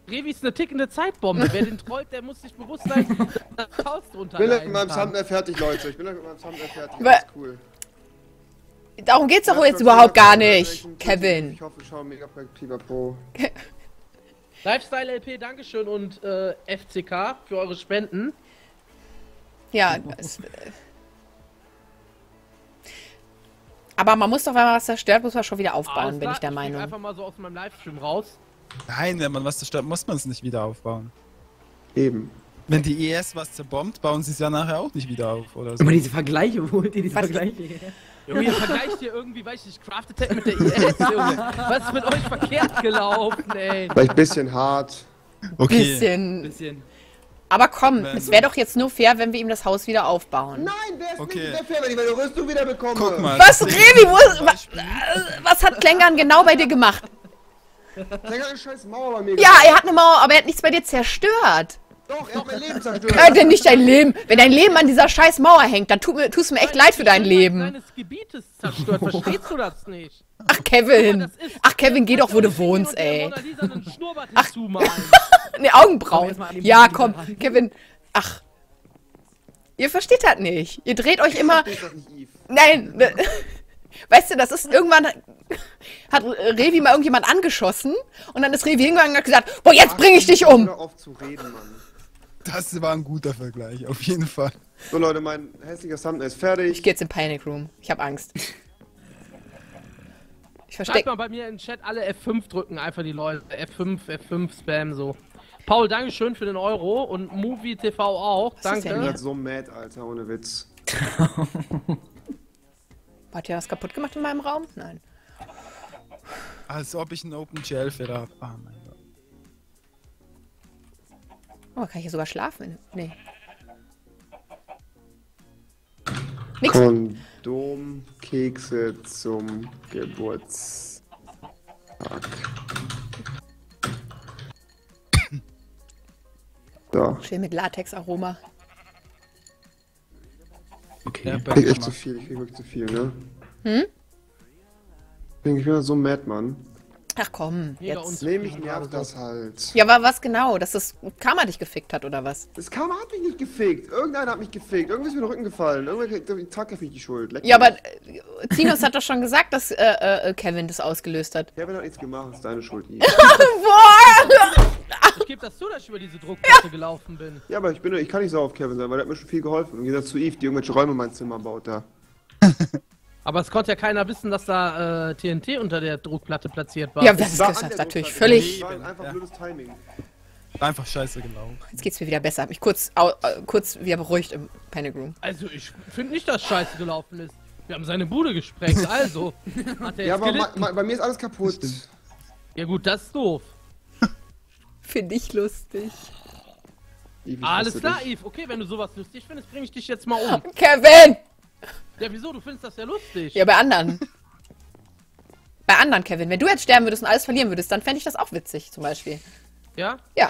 Revi ist eine tickende Zeitbombe. Wer den trollt, der muss sich bewusst sein, dass das Haus drunter Ich bin mit meinem. Thumbnail fertig, Leute. Ich bin mit meinem Thumbnail fertig. Aber- Alles cool. Darum geht's doch jetzt überhaupt gar nicht, Kevin. Ich hoffe, wir schauen Mega Projektiver Pro. Lifestyle LP, Dankeschön und äh, FCK für eure Spenden. Ja, es, äh, aber man muss doch, wenn man was zerstört, muss man schon wieder aufbauen, Alles bin ich der Meinung. einfach mal so aus meinem Livestream raus. Nein, wenn man was zerstört, muss man es nicht wieder aufbauen. Eben. Wenn die ES was zerbombt, bauen sie es ja nachher auch nicht wieder auf, oder so. Immer diese Vergleiche, wo holt ihr diese Was? Vergleiche her? Junge, ihr vergleicht hier irgendwie, weiß ich nicht, Crafted Tech mit der IS, Junge. Was ist mit euch verkehrt gelaufen, ey? Vielleicht ein bisschen hart. Okay. Bisschen. Bisschen. Aber komm, Wenn- es wäre doch jetzt nur fair, wenn wir ihm das Haus wieder aufbauen. Nein, der ist Okay. nicht der fair, wenn ich meine Rüstung wieder bekomme. Guck mal. Was, Revi, wo ist ist, wa, äh, was hat Klängern genau bei dir gemacht? Der hat eine scheiß Mauer bei mir Ja, er hat eine Mauer, aber er hat nichts bei dir zerstört. Doch, er hat mein Leben zerstört. Er denn nicht dein Leben. Wenn dein Leben an dieser scheiß Mauer hängt, dann tut mir, tust mir echt leid für dein Leben. Deines Gebietes zerstört, verstehst du das nicht? Ach, Kevin. Ach, Kevin, geh doch, wo du wohnst, ey. Hinzumalen. Ne, Augenbrauen. Ja, komm. Kevin. Ach. Ihr versteht das nicht. Ihr dreht euch immer. Nein. ne- Weißt du, das ist irgendwann. Hat Revi mal irgendjemand angeschossen und dann ist Revi hingegangen und hat gesagt: Boah, jetzt bringe ich dich um. Hör auf zu reden, Mann. Das war ein guter Vergleich, auf jeden Fall. So, Leute, mein hässlicher Thumbnail ist fertig. Ich gehe jetzt in Panic Room. Ich habe Angst. Ich Schreibt versteck. mal bei mir im Chat alle F5 drücken, einfach die Leute. F5, F5 Spam so. Paul, Dankeschön für den Euro und Movie TV auch. ist das Ich bin Danke. so mad, Alter, ohne Witz. Hat ihr was kaputt gemacht in meinem Raum? Nein. Als ob ich einen OpenGL Fehler habe. Mein Gott. Oh, kann ich hier sogar schlafen? Nee. Nix. Kondomkekse zum Geburtstag. So, Schön mit Latex-Aroma. Okay. Ja, ich krieg echt zu viel, ich krieg wirklich zu viel, ne? Hm? Ich bin, ich bin so mad, Mann. Ach komm, Mega jetzt. uns- Nee, mich nervt das halt. Ja, aber was genau? Dass das Karma dich gefickt hat, oder was? Das Karma hat mich nicht gefickt. Irgendeiner hat mich gefickt. Irgendwie ist mir den Rücken gefallen. Irgendwer trägt auf mich die Schuld. Leck Ja, aber äh, Tinus hat doch schon gesagt, dass äh, äh, Kevin das ausgelöst hat. Kevin hat nichts gemacht, das ist deine Schuld. Eve. Boah! Ich gebe das zu, dass ich über diese Druckplatte gelaufen bin. ja, aber ich bin, ich kann nicht sauer auf Kevin sein, weil der hat mir schon viel geholfen. Im Gegensatz zu Eve, die irgendwelche Räume in mein Zimmer baut da. Aber es konnte ja keiner wissen, dass da äh, TNT unter der Druckplatte platziert war. Ja, das ist, War das ist natürlich völlig. Das war einfach Ja. blödes Timing. Einfach scheiße gelaufen. Jetzt geht's mir wieder besser. Hab mich kurz, au, äh, kurz wieder beruhigt im Panic Room. Also ich finde nicht, dass scheiße gelaufen ist. Wir haben seine Bude gesprengt, also hat er Ja, aber ma, ma, bei mir ist alles kaputt. Ja gut, das ist doof. Finde ich lustig. Eve, ich Alles klar, dich. Eve. Okay, wenn du sowas lustig findest, bringe ich dich jetzt mal um. Kevin! Ja, wieso? Du findest das ja lustig. Ja, bei anderen. bei anderen, Kevin. Wenn du jetzt sterben würdest und alles verlieren würdest, dann fände ich das auch witzig, zum Beispiel. Ja? Ja.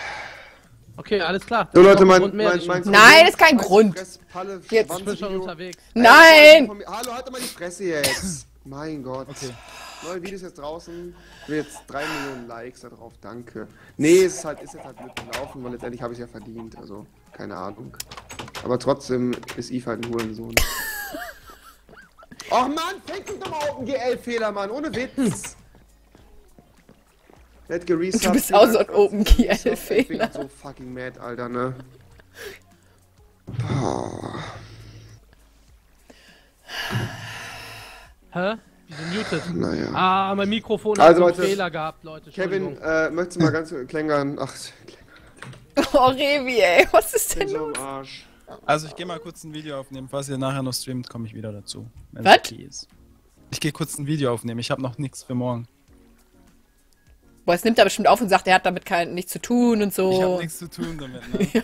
Okay, alles klar. So Das ist Leute, mein, mein, mein um- Nein, ist kein Grund. Fresspalle, Jetzt- Ich bin schon unterwegs. Nein! Mir- Hallo, halt doch mal die Fresse jetzt. mein Gott. Okay. Neue Videos jetzt draußen. Ich will jetzt 3 Millionen Likes da drauf, danke. Nee, es ist, halt, ist jetzt halt blöd gelaufen, weil letztendlich habe ich es ja verdient. Also, keine Ahnung. Aber trotzdem ist Eve halt ein Hurensohn. Och Mann, fängt mich doch mal auf einen GL-Fehler, Mann, ohne Witz. Geresubbt. Du bist auch so ein Open Ich bin GL-Fehler. so fucking mad, Alter, ne? Boah. Hä? Wieso muted? Naja. Ah, mein Mikrofon Also, hat einen Fehler gehabt, Leute. Kevin, äh, möchtest du mal ganz klängern? Ach, Oh, Revi, ey. Was ist denn Klängern los? am Arsch. Also ich gehe mal kurz ein Video aufnehmen. Falls ihr nachher noch streamt, komme ich wieder dazu. Was? okay ist. Ich gehe kurz ein Video aufnehmen. Ich habe noch nichts für morgen. Boah, es nimmt er bestimmt auf und sagt, er hat damit kein, nichts zu tun und Ich habe so. nichts zu tun damit. Ne?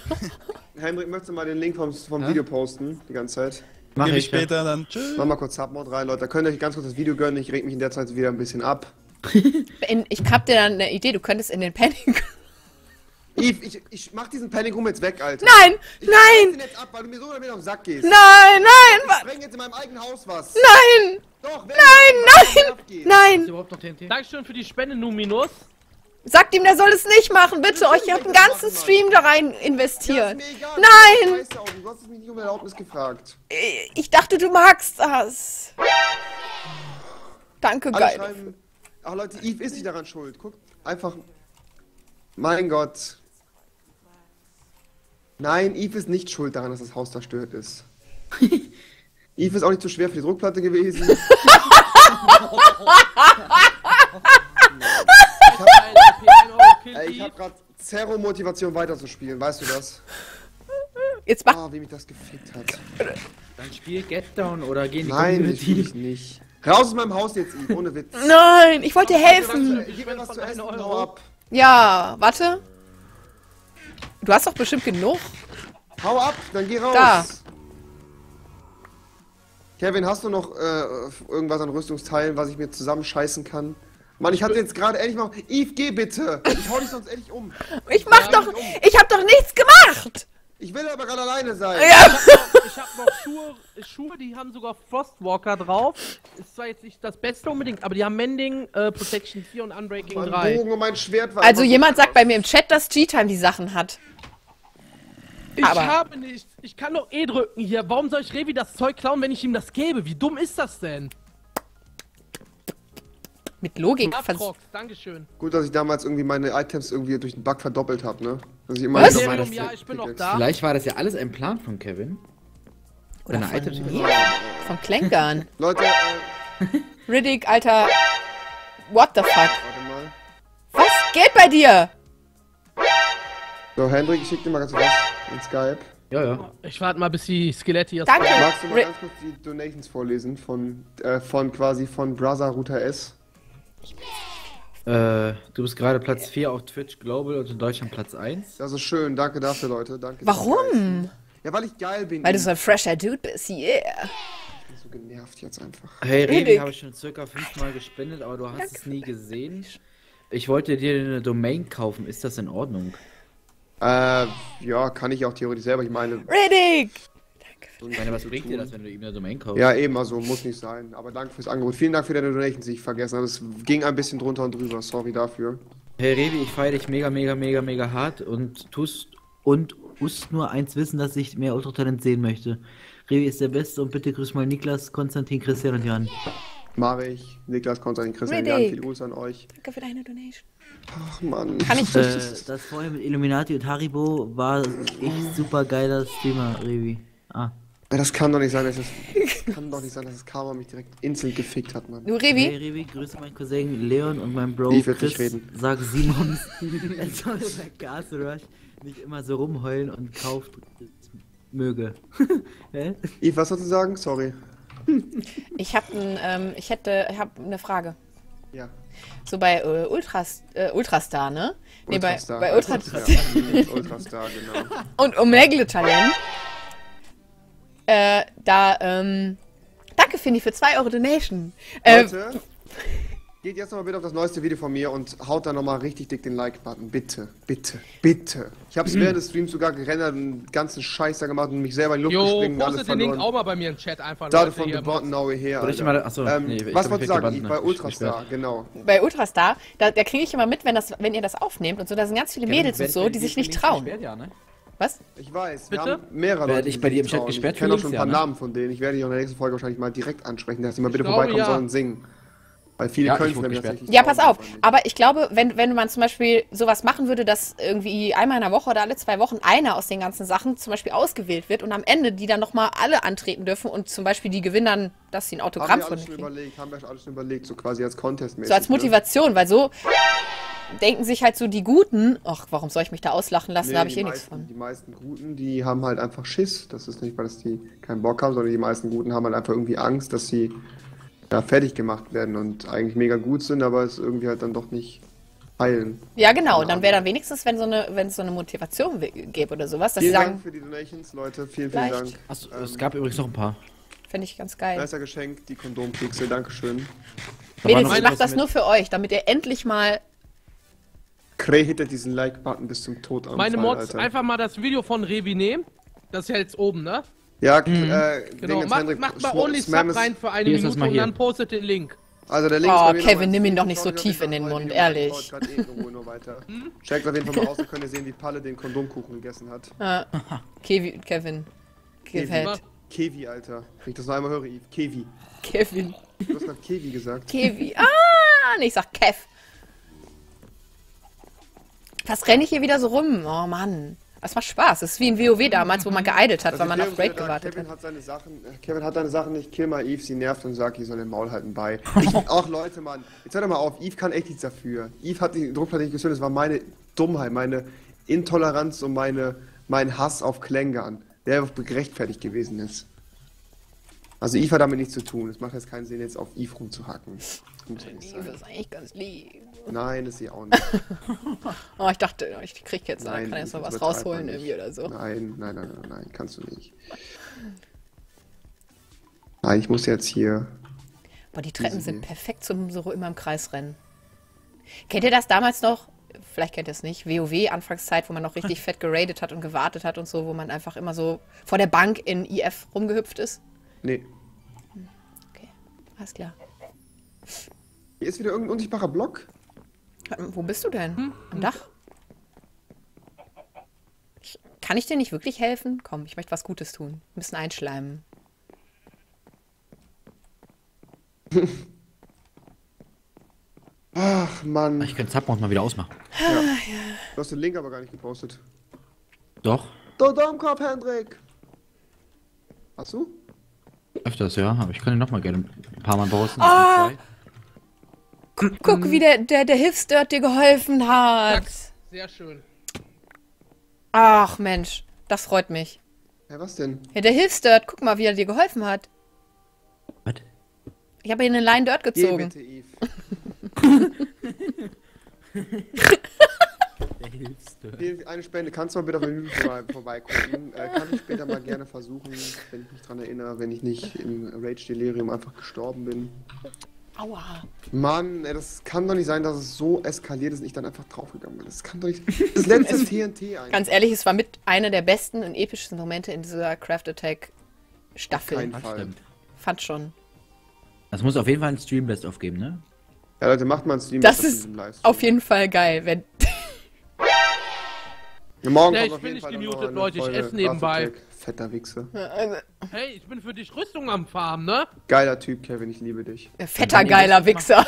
Henrik, möchtest du mal den Link vom, vom Video posten, die ganze Zeit? Mach Gebe ich ich ja. später dann. Tschüss. Mach mal kurz Submod rein, Leute. Da könnt ihr euch ganz kurz das Video gönnen. Ich reg mich in der Zeit wieder ein bisschen ab. In, ich hab dir dann eine Idee, du könntest in den Panic. Eve, ich, ich mach diesen Panic Room jetzt weg, Alter. Nein! Ich Nein! den jetzt ab, weil du mir so oder mir auf den Sack gehst. Nein, nein! Ich spreng jetzt in meinem eigenen Haus was. Nein! Doch, wenn Nein, nein! Ist Nein! überhaupt noch TNT? Dankeschön für die Spende, Numinus. Sagt ihm, der soll es nicht machen, bitte euch. Ihr habt einen ganzen Stream da rein Ja, investiert. ist mir egal. Nein! Du hast mich nicht um Erlaubnis gefragt. Ich dachte, du magst das. Danke, Alle geil. ach Leute, Eve ist nicht daran schuld. Guckt einfach. Mein Gott. Nein, Eve ist nicht schuld daran, dass das Haus zerstört ist. Eve ist auch nicht zu schwer für die Druckplatte gewesen. Geil, okay, 1 Euro Kill Ey, ich hab grad Zero-Motivation weiterzuspielen, weißt du das? Jetzt mach. Ah, wie mich das gefickt hat. Dann spiel Get Down oder geh in die Nein, ich will Community. ich nicht. Raus aus meinem Haus jetzt, Eve, ohne Witz. Nein, ich wollte dir helfen. Gib mir was zu essen, ab. Ja, warte. Du hast doch bestimmt genug. Hau ab, dann geh raus. Da. Kevin, hast du noch äh, irgendwas an Rüstungsteilen, was ich mir zusammenscheißen kann? Mann, ich hatte jetzt gerade endlich mal. Eve, geh bitte! Ich hau dich sonst endlich um. Ich mach doch. Ich hab doch nichts gemacht. Ich will aber gerade alleine sein. Ja. Ich hab noch Schuhe, Schuhe, die haben sogar Frostwalker drauf. Ist zwar jetzt nicht das Beste unbedingt, aber die haben Mending, äh, Protection 4 und Unbreaking Mein 3. Bogen und mein Schwert war Also jemand sagt bei mir im Chat, dass G-Time die Sachen hat. Ich aber- habe nichts. Ich kann doch eh drücken hier. Warum soll ich Revi das Zeug klauen, wenn ich ihm das gebe? Wie dumm ist das denn? Mit Logik. Abrox, Dankeschön. Gut, dass ich damals irgendwie meine Items irgendwie durch den Bug verdoppelt habe, ne? Dass ich immer Was? noch meine ja, ich bin noch da. Vielleicht war das ja alles ein Plan von Kevin. Oder Deine Items von mir. Von Klenkern. Leute, äh, Riddick, Alter. What the fuck? warte mal. Was geht bei dir? So, Hendrik, ich schick dir mal ganz was in Skype. Ja, ja. Ich warte mal, bis die Skelette hier Danke. Magst du mal ganz kurz die Donations vorlesen von, äh, von quasi von Brother Router S? Äh, du bist gerade Platz 4 auf Twitch Global und in Deutschland Platz 1. Das ist schön, danke dafür, Leute. Danke. Warum? Ja, weil ich geil bin. Weil du so ein fresher Dude bist, yeah. Ich bin so genervt jetzt einfach. Hey, Riddick. habe ich schon circa fünfmal gespendet, aber du hast es nie gesehen. Ich wollte dir eine Domain kaufen, ist das in Ordnung? Äh, ja, kann ich auch theoretisch selber. Ich meine, Riddick! Ich meine, was bringt dir das, wenn du ihm eine Domain kaufst? ja, eben, also muss nicht sein. Aber danke fürs Angebot. Vielen Dank für deine Donations, die ich vergessen habe. Es ging ein bisschen drunter und drüber. Sorry dafür. Hey Revi, ich feiere dich mega, mega, mega, mega hart und tust und musst nur eins wissen, dass ich mehr Ultratalent sehen möchte. Revi ist der Beste und bitte grüß mal Niklas, Konstantin, Christian und Jan. Mache ich. Niklas, Konstantin, Christian, Jan, viele Grüße an euch. Danke für deine Donation. Ach, Mann. Kann ich Äh, das vorher mit Illuminati und Haribo war echt super geiler Streamer, Revi. Ah. Das kann doch nicht sein, dass es, das kann doch nicht sein, dass das Karma mich direkt instant gefickt hat, Mann. Du, Hey Revi? Revi, grüße meinen Cousin Leon und meinen Bro Ich will Chris. nicht reden. Sag Simon, er soll bei Castle Rush nicht immer so rumheulen und kauft möge. Hä? Yves, was sollst du sagen? Sorry. Ich hab ein, ähm, ich hätte, ich hab eine Frage. Ja. So bei äh, Ultras, äh, Ultrastar, ne? Nee, bei, Ultrastar. bei Ultrastar. Ultrastar, genau. Und Omegle Talent. Äh, da, ähm. Danke, Finny, für 2 Euro Donation. Äh, Leute, geht jetzt nochmal bitte auf das neueste Video von mir und haut da nochmal richtig dick den Like-Button. Bitte, bitte, bitte. Ich habe es während des Streams sogar gerendert und einen ganzen Scheiß da gemacht und mich selber in die Luft Jo, gespringen und alles postet den Link verloren. auch mal bei mir im Chat einfach. Starte von. The Bottom Now her. Soll ich mal- achso, ähm, nee, ich was du ich sagen? ne? bei Ultrastar, genau. bei Ultrastar, da, da kriege ich immer mit, wenn, das, wenn ihr das aufnehmt und so, da sind ganz viele Mädels und so, die sich nicht trauen. Ja, ne? Was? Ich weiß, Bitte? wir haben mehrere Werde Leute, ich bei dir im Chat gesperrt Ich kenne auch schon ein paar ja, ne? Namen von denen. Ich werde die auch in der nächsten Folge wahrscheinlich mal direkt ansprechen, dass die mal bitte glaube, vorbeikommen ja. sollen und singen. Weil viele Ja, können es nämlich gesperrt. tatsächlich Ja, pass auf. aber ich glaube, wenn, wenn man zum Beispiel sowas machen würde, dass irgendwie einmal in der Woche oder alle zwei Wochen einer aus den ganzen Sachen zum Beispiel ausgewählt wird und am Ende die dann nochmal alle antreten dürfen und zum Beispiel die gewinnen, dass sie ein Haben Autogramm wir von schon kriegen. überlegt, haben wir alles schon überlegt, so quasi als contest So als Motivation, weil so denken sich halt so die Guten, ach, warum soll ich mich da auslachen lassen, da habe ich eh nichts von. Die meisten Guten, die haben halt einfach Schiss. Das ist nicht, weil die keinen Bock haben, sondern die meisten Guten haben halt einfach irgendwie Angst, dass sie ja, fertig gemacht werden und eigentlich mega gut sind, aber es irgendwie halt dann doch nicht heilen. Ja, genau. Dann wäre dann wenigstens, wenn so eine, wenn es so eine Motivation gäbe oder sowas, dass sie Vielen Dank sagen, für die Donations, Leute. Vielen, vielen. Dank. Achso, es gab übrigens noch ein paar. finde ich ganz geil. Nicer Geschenk, die Kondomkekse. Dankeschön. Da Mädels, ich mach etwas das mit- nur für euch, damit ihr endlich mal. Kray hittet diesen Like-Button bis zum Tod an. Meine Mods, einfach mal das Video von Revi nehmen. Das ist ja jetzt oben, ne? Ja, äh, Genau, Dingens, macht, Hendrik, macht mal Schmo- Only Spam Sub ist- rein für eine Minute mal und hier. dann postet den Link. Also der Link Oh, Kevin, nimm ihn doch nicht so tief in den Mund, Video ehrlich. eh. Checkt auf jeden Fall mal aus, dann könnt ihr sehen, wie Palle den Kondomkuchen gegessen hat. Äh, Kevi, Kevin. Kevin. Kevi, Alter. Wenn ich das noch einmal höre, Yves. Kevi. Kevin. Du hast gerade Kevi gesagt. Kevi. Ah, nee, ich sag Kev. Was renne ich hier wieder so rum? Oh Mann. Das macht Spaß. Das ist wie in WoW damals, wo man geeidelt hat, weil man auf Raid gewartet Kevin hat. seine Sachen, äh, Kevin hat seine Sachen nicht, kill mal Eve, sie nervt und sagt, die soll den Maul halten bei. Ich, auch Leute, Mann, jetzt hört doch mal auf, Eve kann echt nichts dafür. Eve hat die Druckplatte nicht gesöhnt, das war meine Dummheit, meine Intoleranz und meine, mein Hass auf Klängern, der gerechtfertigt gewesen ist. Also Eve hat damit nichts zu tun. Es macht jetzt keinen Sinn, jetzt auf Eve rumzuhacken. Sein. ist eigentlich ganz lieb. Nein, ist sie auch nicht. Oh, ich dachte, ich krieg jetzt, da Nein, kann jetzt noch was rausholen irgendwie oder so. Nein, nein, nein, nein, nein, kannst du nicht. Nein, ich muss jetzt hier. Boah, die Treppen sind perfekt zum so immer im Kreis rennen. Kennt ihr das damals noch? Vielleicht kennt ihr es nicht. WoW, Anfangszeit, wo man noch richtig fett geradet hat und gewartet hat und so, wo man einfach immer so vor der Bank in IF rumgehüpft ist. Nee. Okay, alles klar. Hier ist wieder irgendein unsichtbarer Block. Wo bist du denn? Am Dach? Ich, kann ich dir nicht wirklich helfen? Komm, ich möchte was Gutes tun. Ein bisschen einschleimen. Ach, Mann. Ich könnte Submount mal wieder ausmachen. Du hast den Link aber gar nicht gepostet. Doch, Do Domkopf, Hendrik! Hast du? öfters, ja. Aber ich kann ihn noch mal gerne ein paar Mal posten. Ah! Zwei. Guck, wie der, der, der Hilfsdirt dir geholfen hat. Sehr schön. Ach, Mensch, das freut mich. Ja, was denn? Ja, der Hilfsdirt, guck mal, wie er dir geholfen hat. Was? Ich habe ihn in Line Dirt Geh gezogen. bitte, Eve. Der Hilfste. Hier, Eine Spende, kannst du mal bitte auf den YouTube mal vorbeigucken. Äh, kann ich später mal gerne versuchen, wenn ich mich dran erinnere, wenn ich nicht im Rage Delirium einfach gestorben bin. Aua. Mann, ey, das kann doch nicht sein, dass es so eskaliert ist und ich dann einfach draufgegangen bin. Das kann doch nicht. Das letzte TNT eigentlich. Ganz ehrlich, es war mit einer der besten und epischsten Momente in dieser Craft Attack Staffel. Kein Das Fall. stimmt. Fand schon. Das muss auf jeden Fall ein Stream Best of geben, ne? Ja, Leute, macht mal einen Stream. Das von ist diesem Livestream. auf jeden Fall geil, wenn. Ja, morgen Ja, kommt ich auf bin nicht gemutet, Leute, ich esse nebenbei. Fetter Wichser. Hey, ich bin für dich Rüstung am Farmen, ne? Geiler Typ, Kevin, ich liebe dich. Fetter geiler Wichser.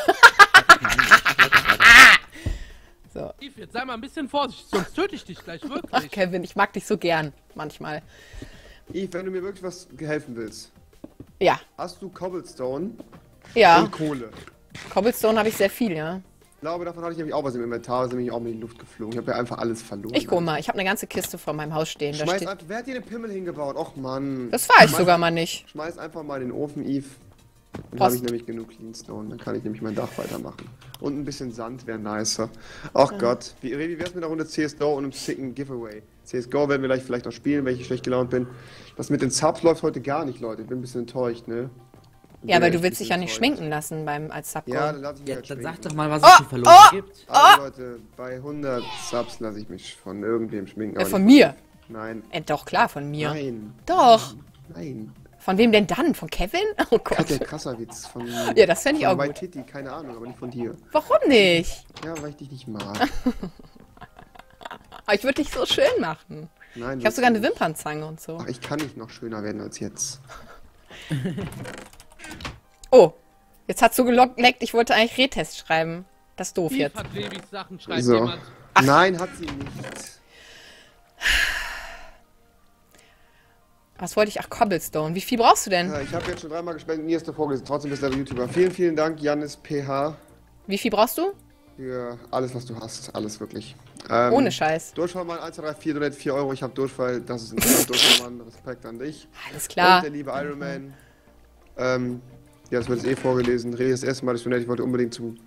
so. Steve, jetzt sei mal ein bisschen vorsichtig, sonst töte ich dich gleich Ach, wirklich. Kevin, ich mag dich so gern. Manchmal. Eve, wenn du mir wirklich was helfen willst, Ja. hast du Cobblestone Ja. und Kohle? Cobblestone habe ich sehr viel, ja. Ich glaube, davon hatte ich nämlich auch was im Inventar, ist nämlich auch mit in die Luft geflogen. Ich habe ja einfach alles verloren. Ich guck mal, ich habe eine ganze Kiste vor meinem Haus stehen. Da Schmeiß steht, einfach, wer hat hier den Pimmel hingebaut? Och Mann. das war ich Schmeiß- sogar mal nicht. Schmeiß einfach mal den Ofen, Eve. Dann habe ich nämlich genug Cleanstone. Dann kann ich nämlich mein Dach weitermachen. Und ein bisschen Sand wäre nicer. Ach Gott. Wie, wie wär's mit einer Runde CSGO und einem sicken Giveaway? CSGO werden wir gleich vielleicht noch spielen, wenn ich schlecht gelaunt bin. Das mit den Subs läuft heute gar nicht, Leute. Ich bin ein bisschen enttäuscht, ne? Ja, aber du willst dich ja nicht schminken lassen beim als Subgo. Ja, dann lass ich mich Ja, halt dann sag doch mal, was es zu verloren gibt. Also Leute, bei 100 Subs lasse ich mich von irgendwem schminken. äh, von mir. Nein. Äh, doch, klar, von mir. Nein. Doch. Nein. Von wem denn dann? Von Kevin? Oh Katja Gott. Krassavitz von. Ja, das fänd ich auch gut. Titty, keine Ahnung, aber nicht von dir. Warum nicht? Ja, weil ich dich nicht mag. Aber ich würde dich so schön machen. Nein. Ich habe sogar eine Wimpernzange und so. Ach, ich kann nicht noch schöner werden als jetzt. Oh, jetzt hat's so geleckt, ich wollte eigentlich Retest schreiben. Das ist doof jetzt. So. jemand. Nein, hat sie nicht. Was wollte ich? Ach, Cobblestone. Wie viel brauchst du denn? Ja, ich habe jetzt schon dreimal gespendet, mir ist der vorgelesen. Trotzdem bist du der YouTuber. Vielen, vielen Dank, Janis PH, Wie viel brauchst du? für alles, was du hast. Alles wirklich. Ähm, Ohne Scheiß. Durchfallmann 1, 2, 3, 4, donate 4 Euro. Ich habe Durchfall. Das ist ein Durchfallmann. Respekt an dich. Alles Und klar. der liebe Ironman. Ähm, ja, das wird jetzt eh vorgelesen. Rede das erste Mal, ich donate. Ich wollte unbedingt zum,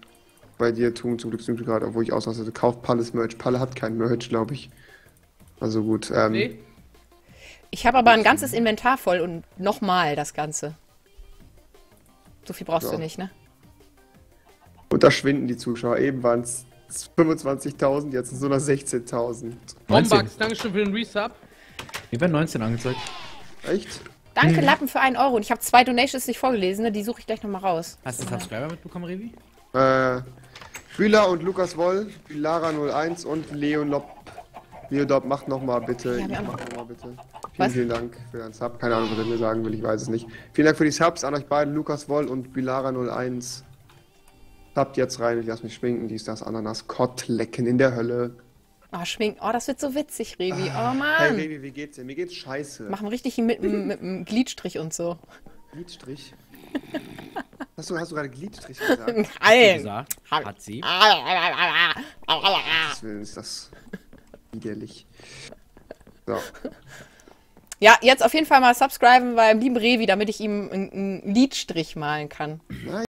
bei dir tun. Zum Glück sind wir gerade, obwohl ich ausraste. Kauft Palles Merch. Palle hat kein Merch, glaube ich. Also gut. Ähm, Nee? Ich habe aber ein ganzes Inventar voll und nochmal das Ganze. So viel brauchst Ja. du nicht, ne? Und da schwinden die Zuschauer. Eben waren es 25.000, jetzt sind es nur noch 16.000. 19. Bombax, Dankeschön für den Resub. Mir werden 19 angezeigt. Echt? Danke, Lappen, für einen Euro. Und ich habe zwei Donations nicht vorgelesen, ne? die suche ich gleich nochmal raus. Hast du Subscriber mitbekommen, Revi? Äh, Bühler und Lukas Woll, Lara01 und Leonop. Leodop, macht nochmal bitte. Ja, Mach nochmal bitte. Vielen, vielen Dank für deinen Sub. Keine Ahnung, was er mir sagen will, ich weiß es nicht. Vielen Dank für die Subs an euch beiden, Lukas Woll und Bülara01. Habt jetzt rein, ich lass mich schminken, dies, das, Ananas, Kottlecken in der Hölle. Oh, schwing. Oh, das wird so witzig, Revi. Oh, Hey Mann. Revi, wie geht's dir? Mir geht's scheiße. Machen richtig mit, mit einem Gliedstrich und so. Gliedstrich. Hast du, hast du gerade Gliedstrich gesagt? Nein. gesagt? Hat sie? Willen ist das widerlich. So. Ja, jetzt auf jeden Fall mal subscriben beim lieben Revi, damit ich ihm einen einen Liedstrich malen kann. Nein.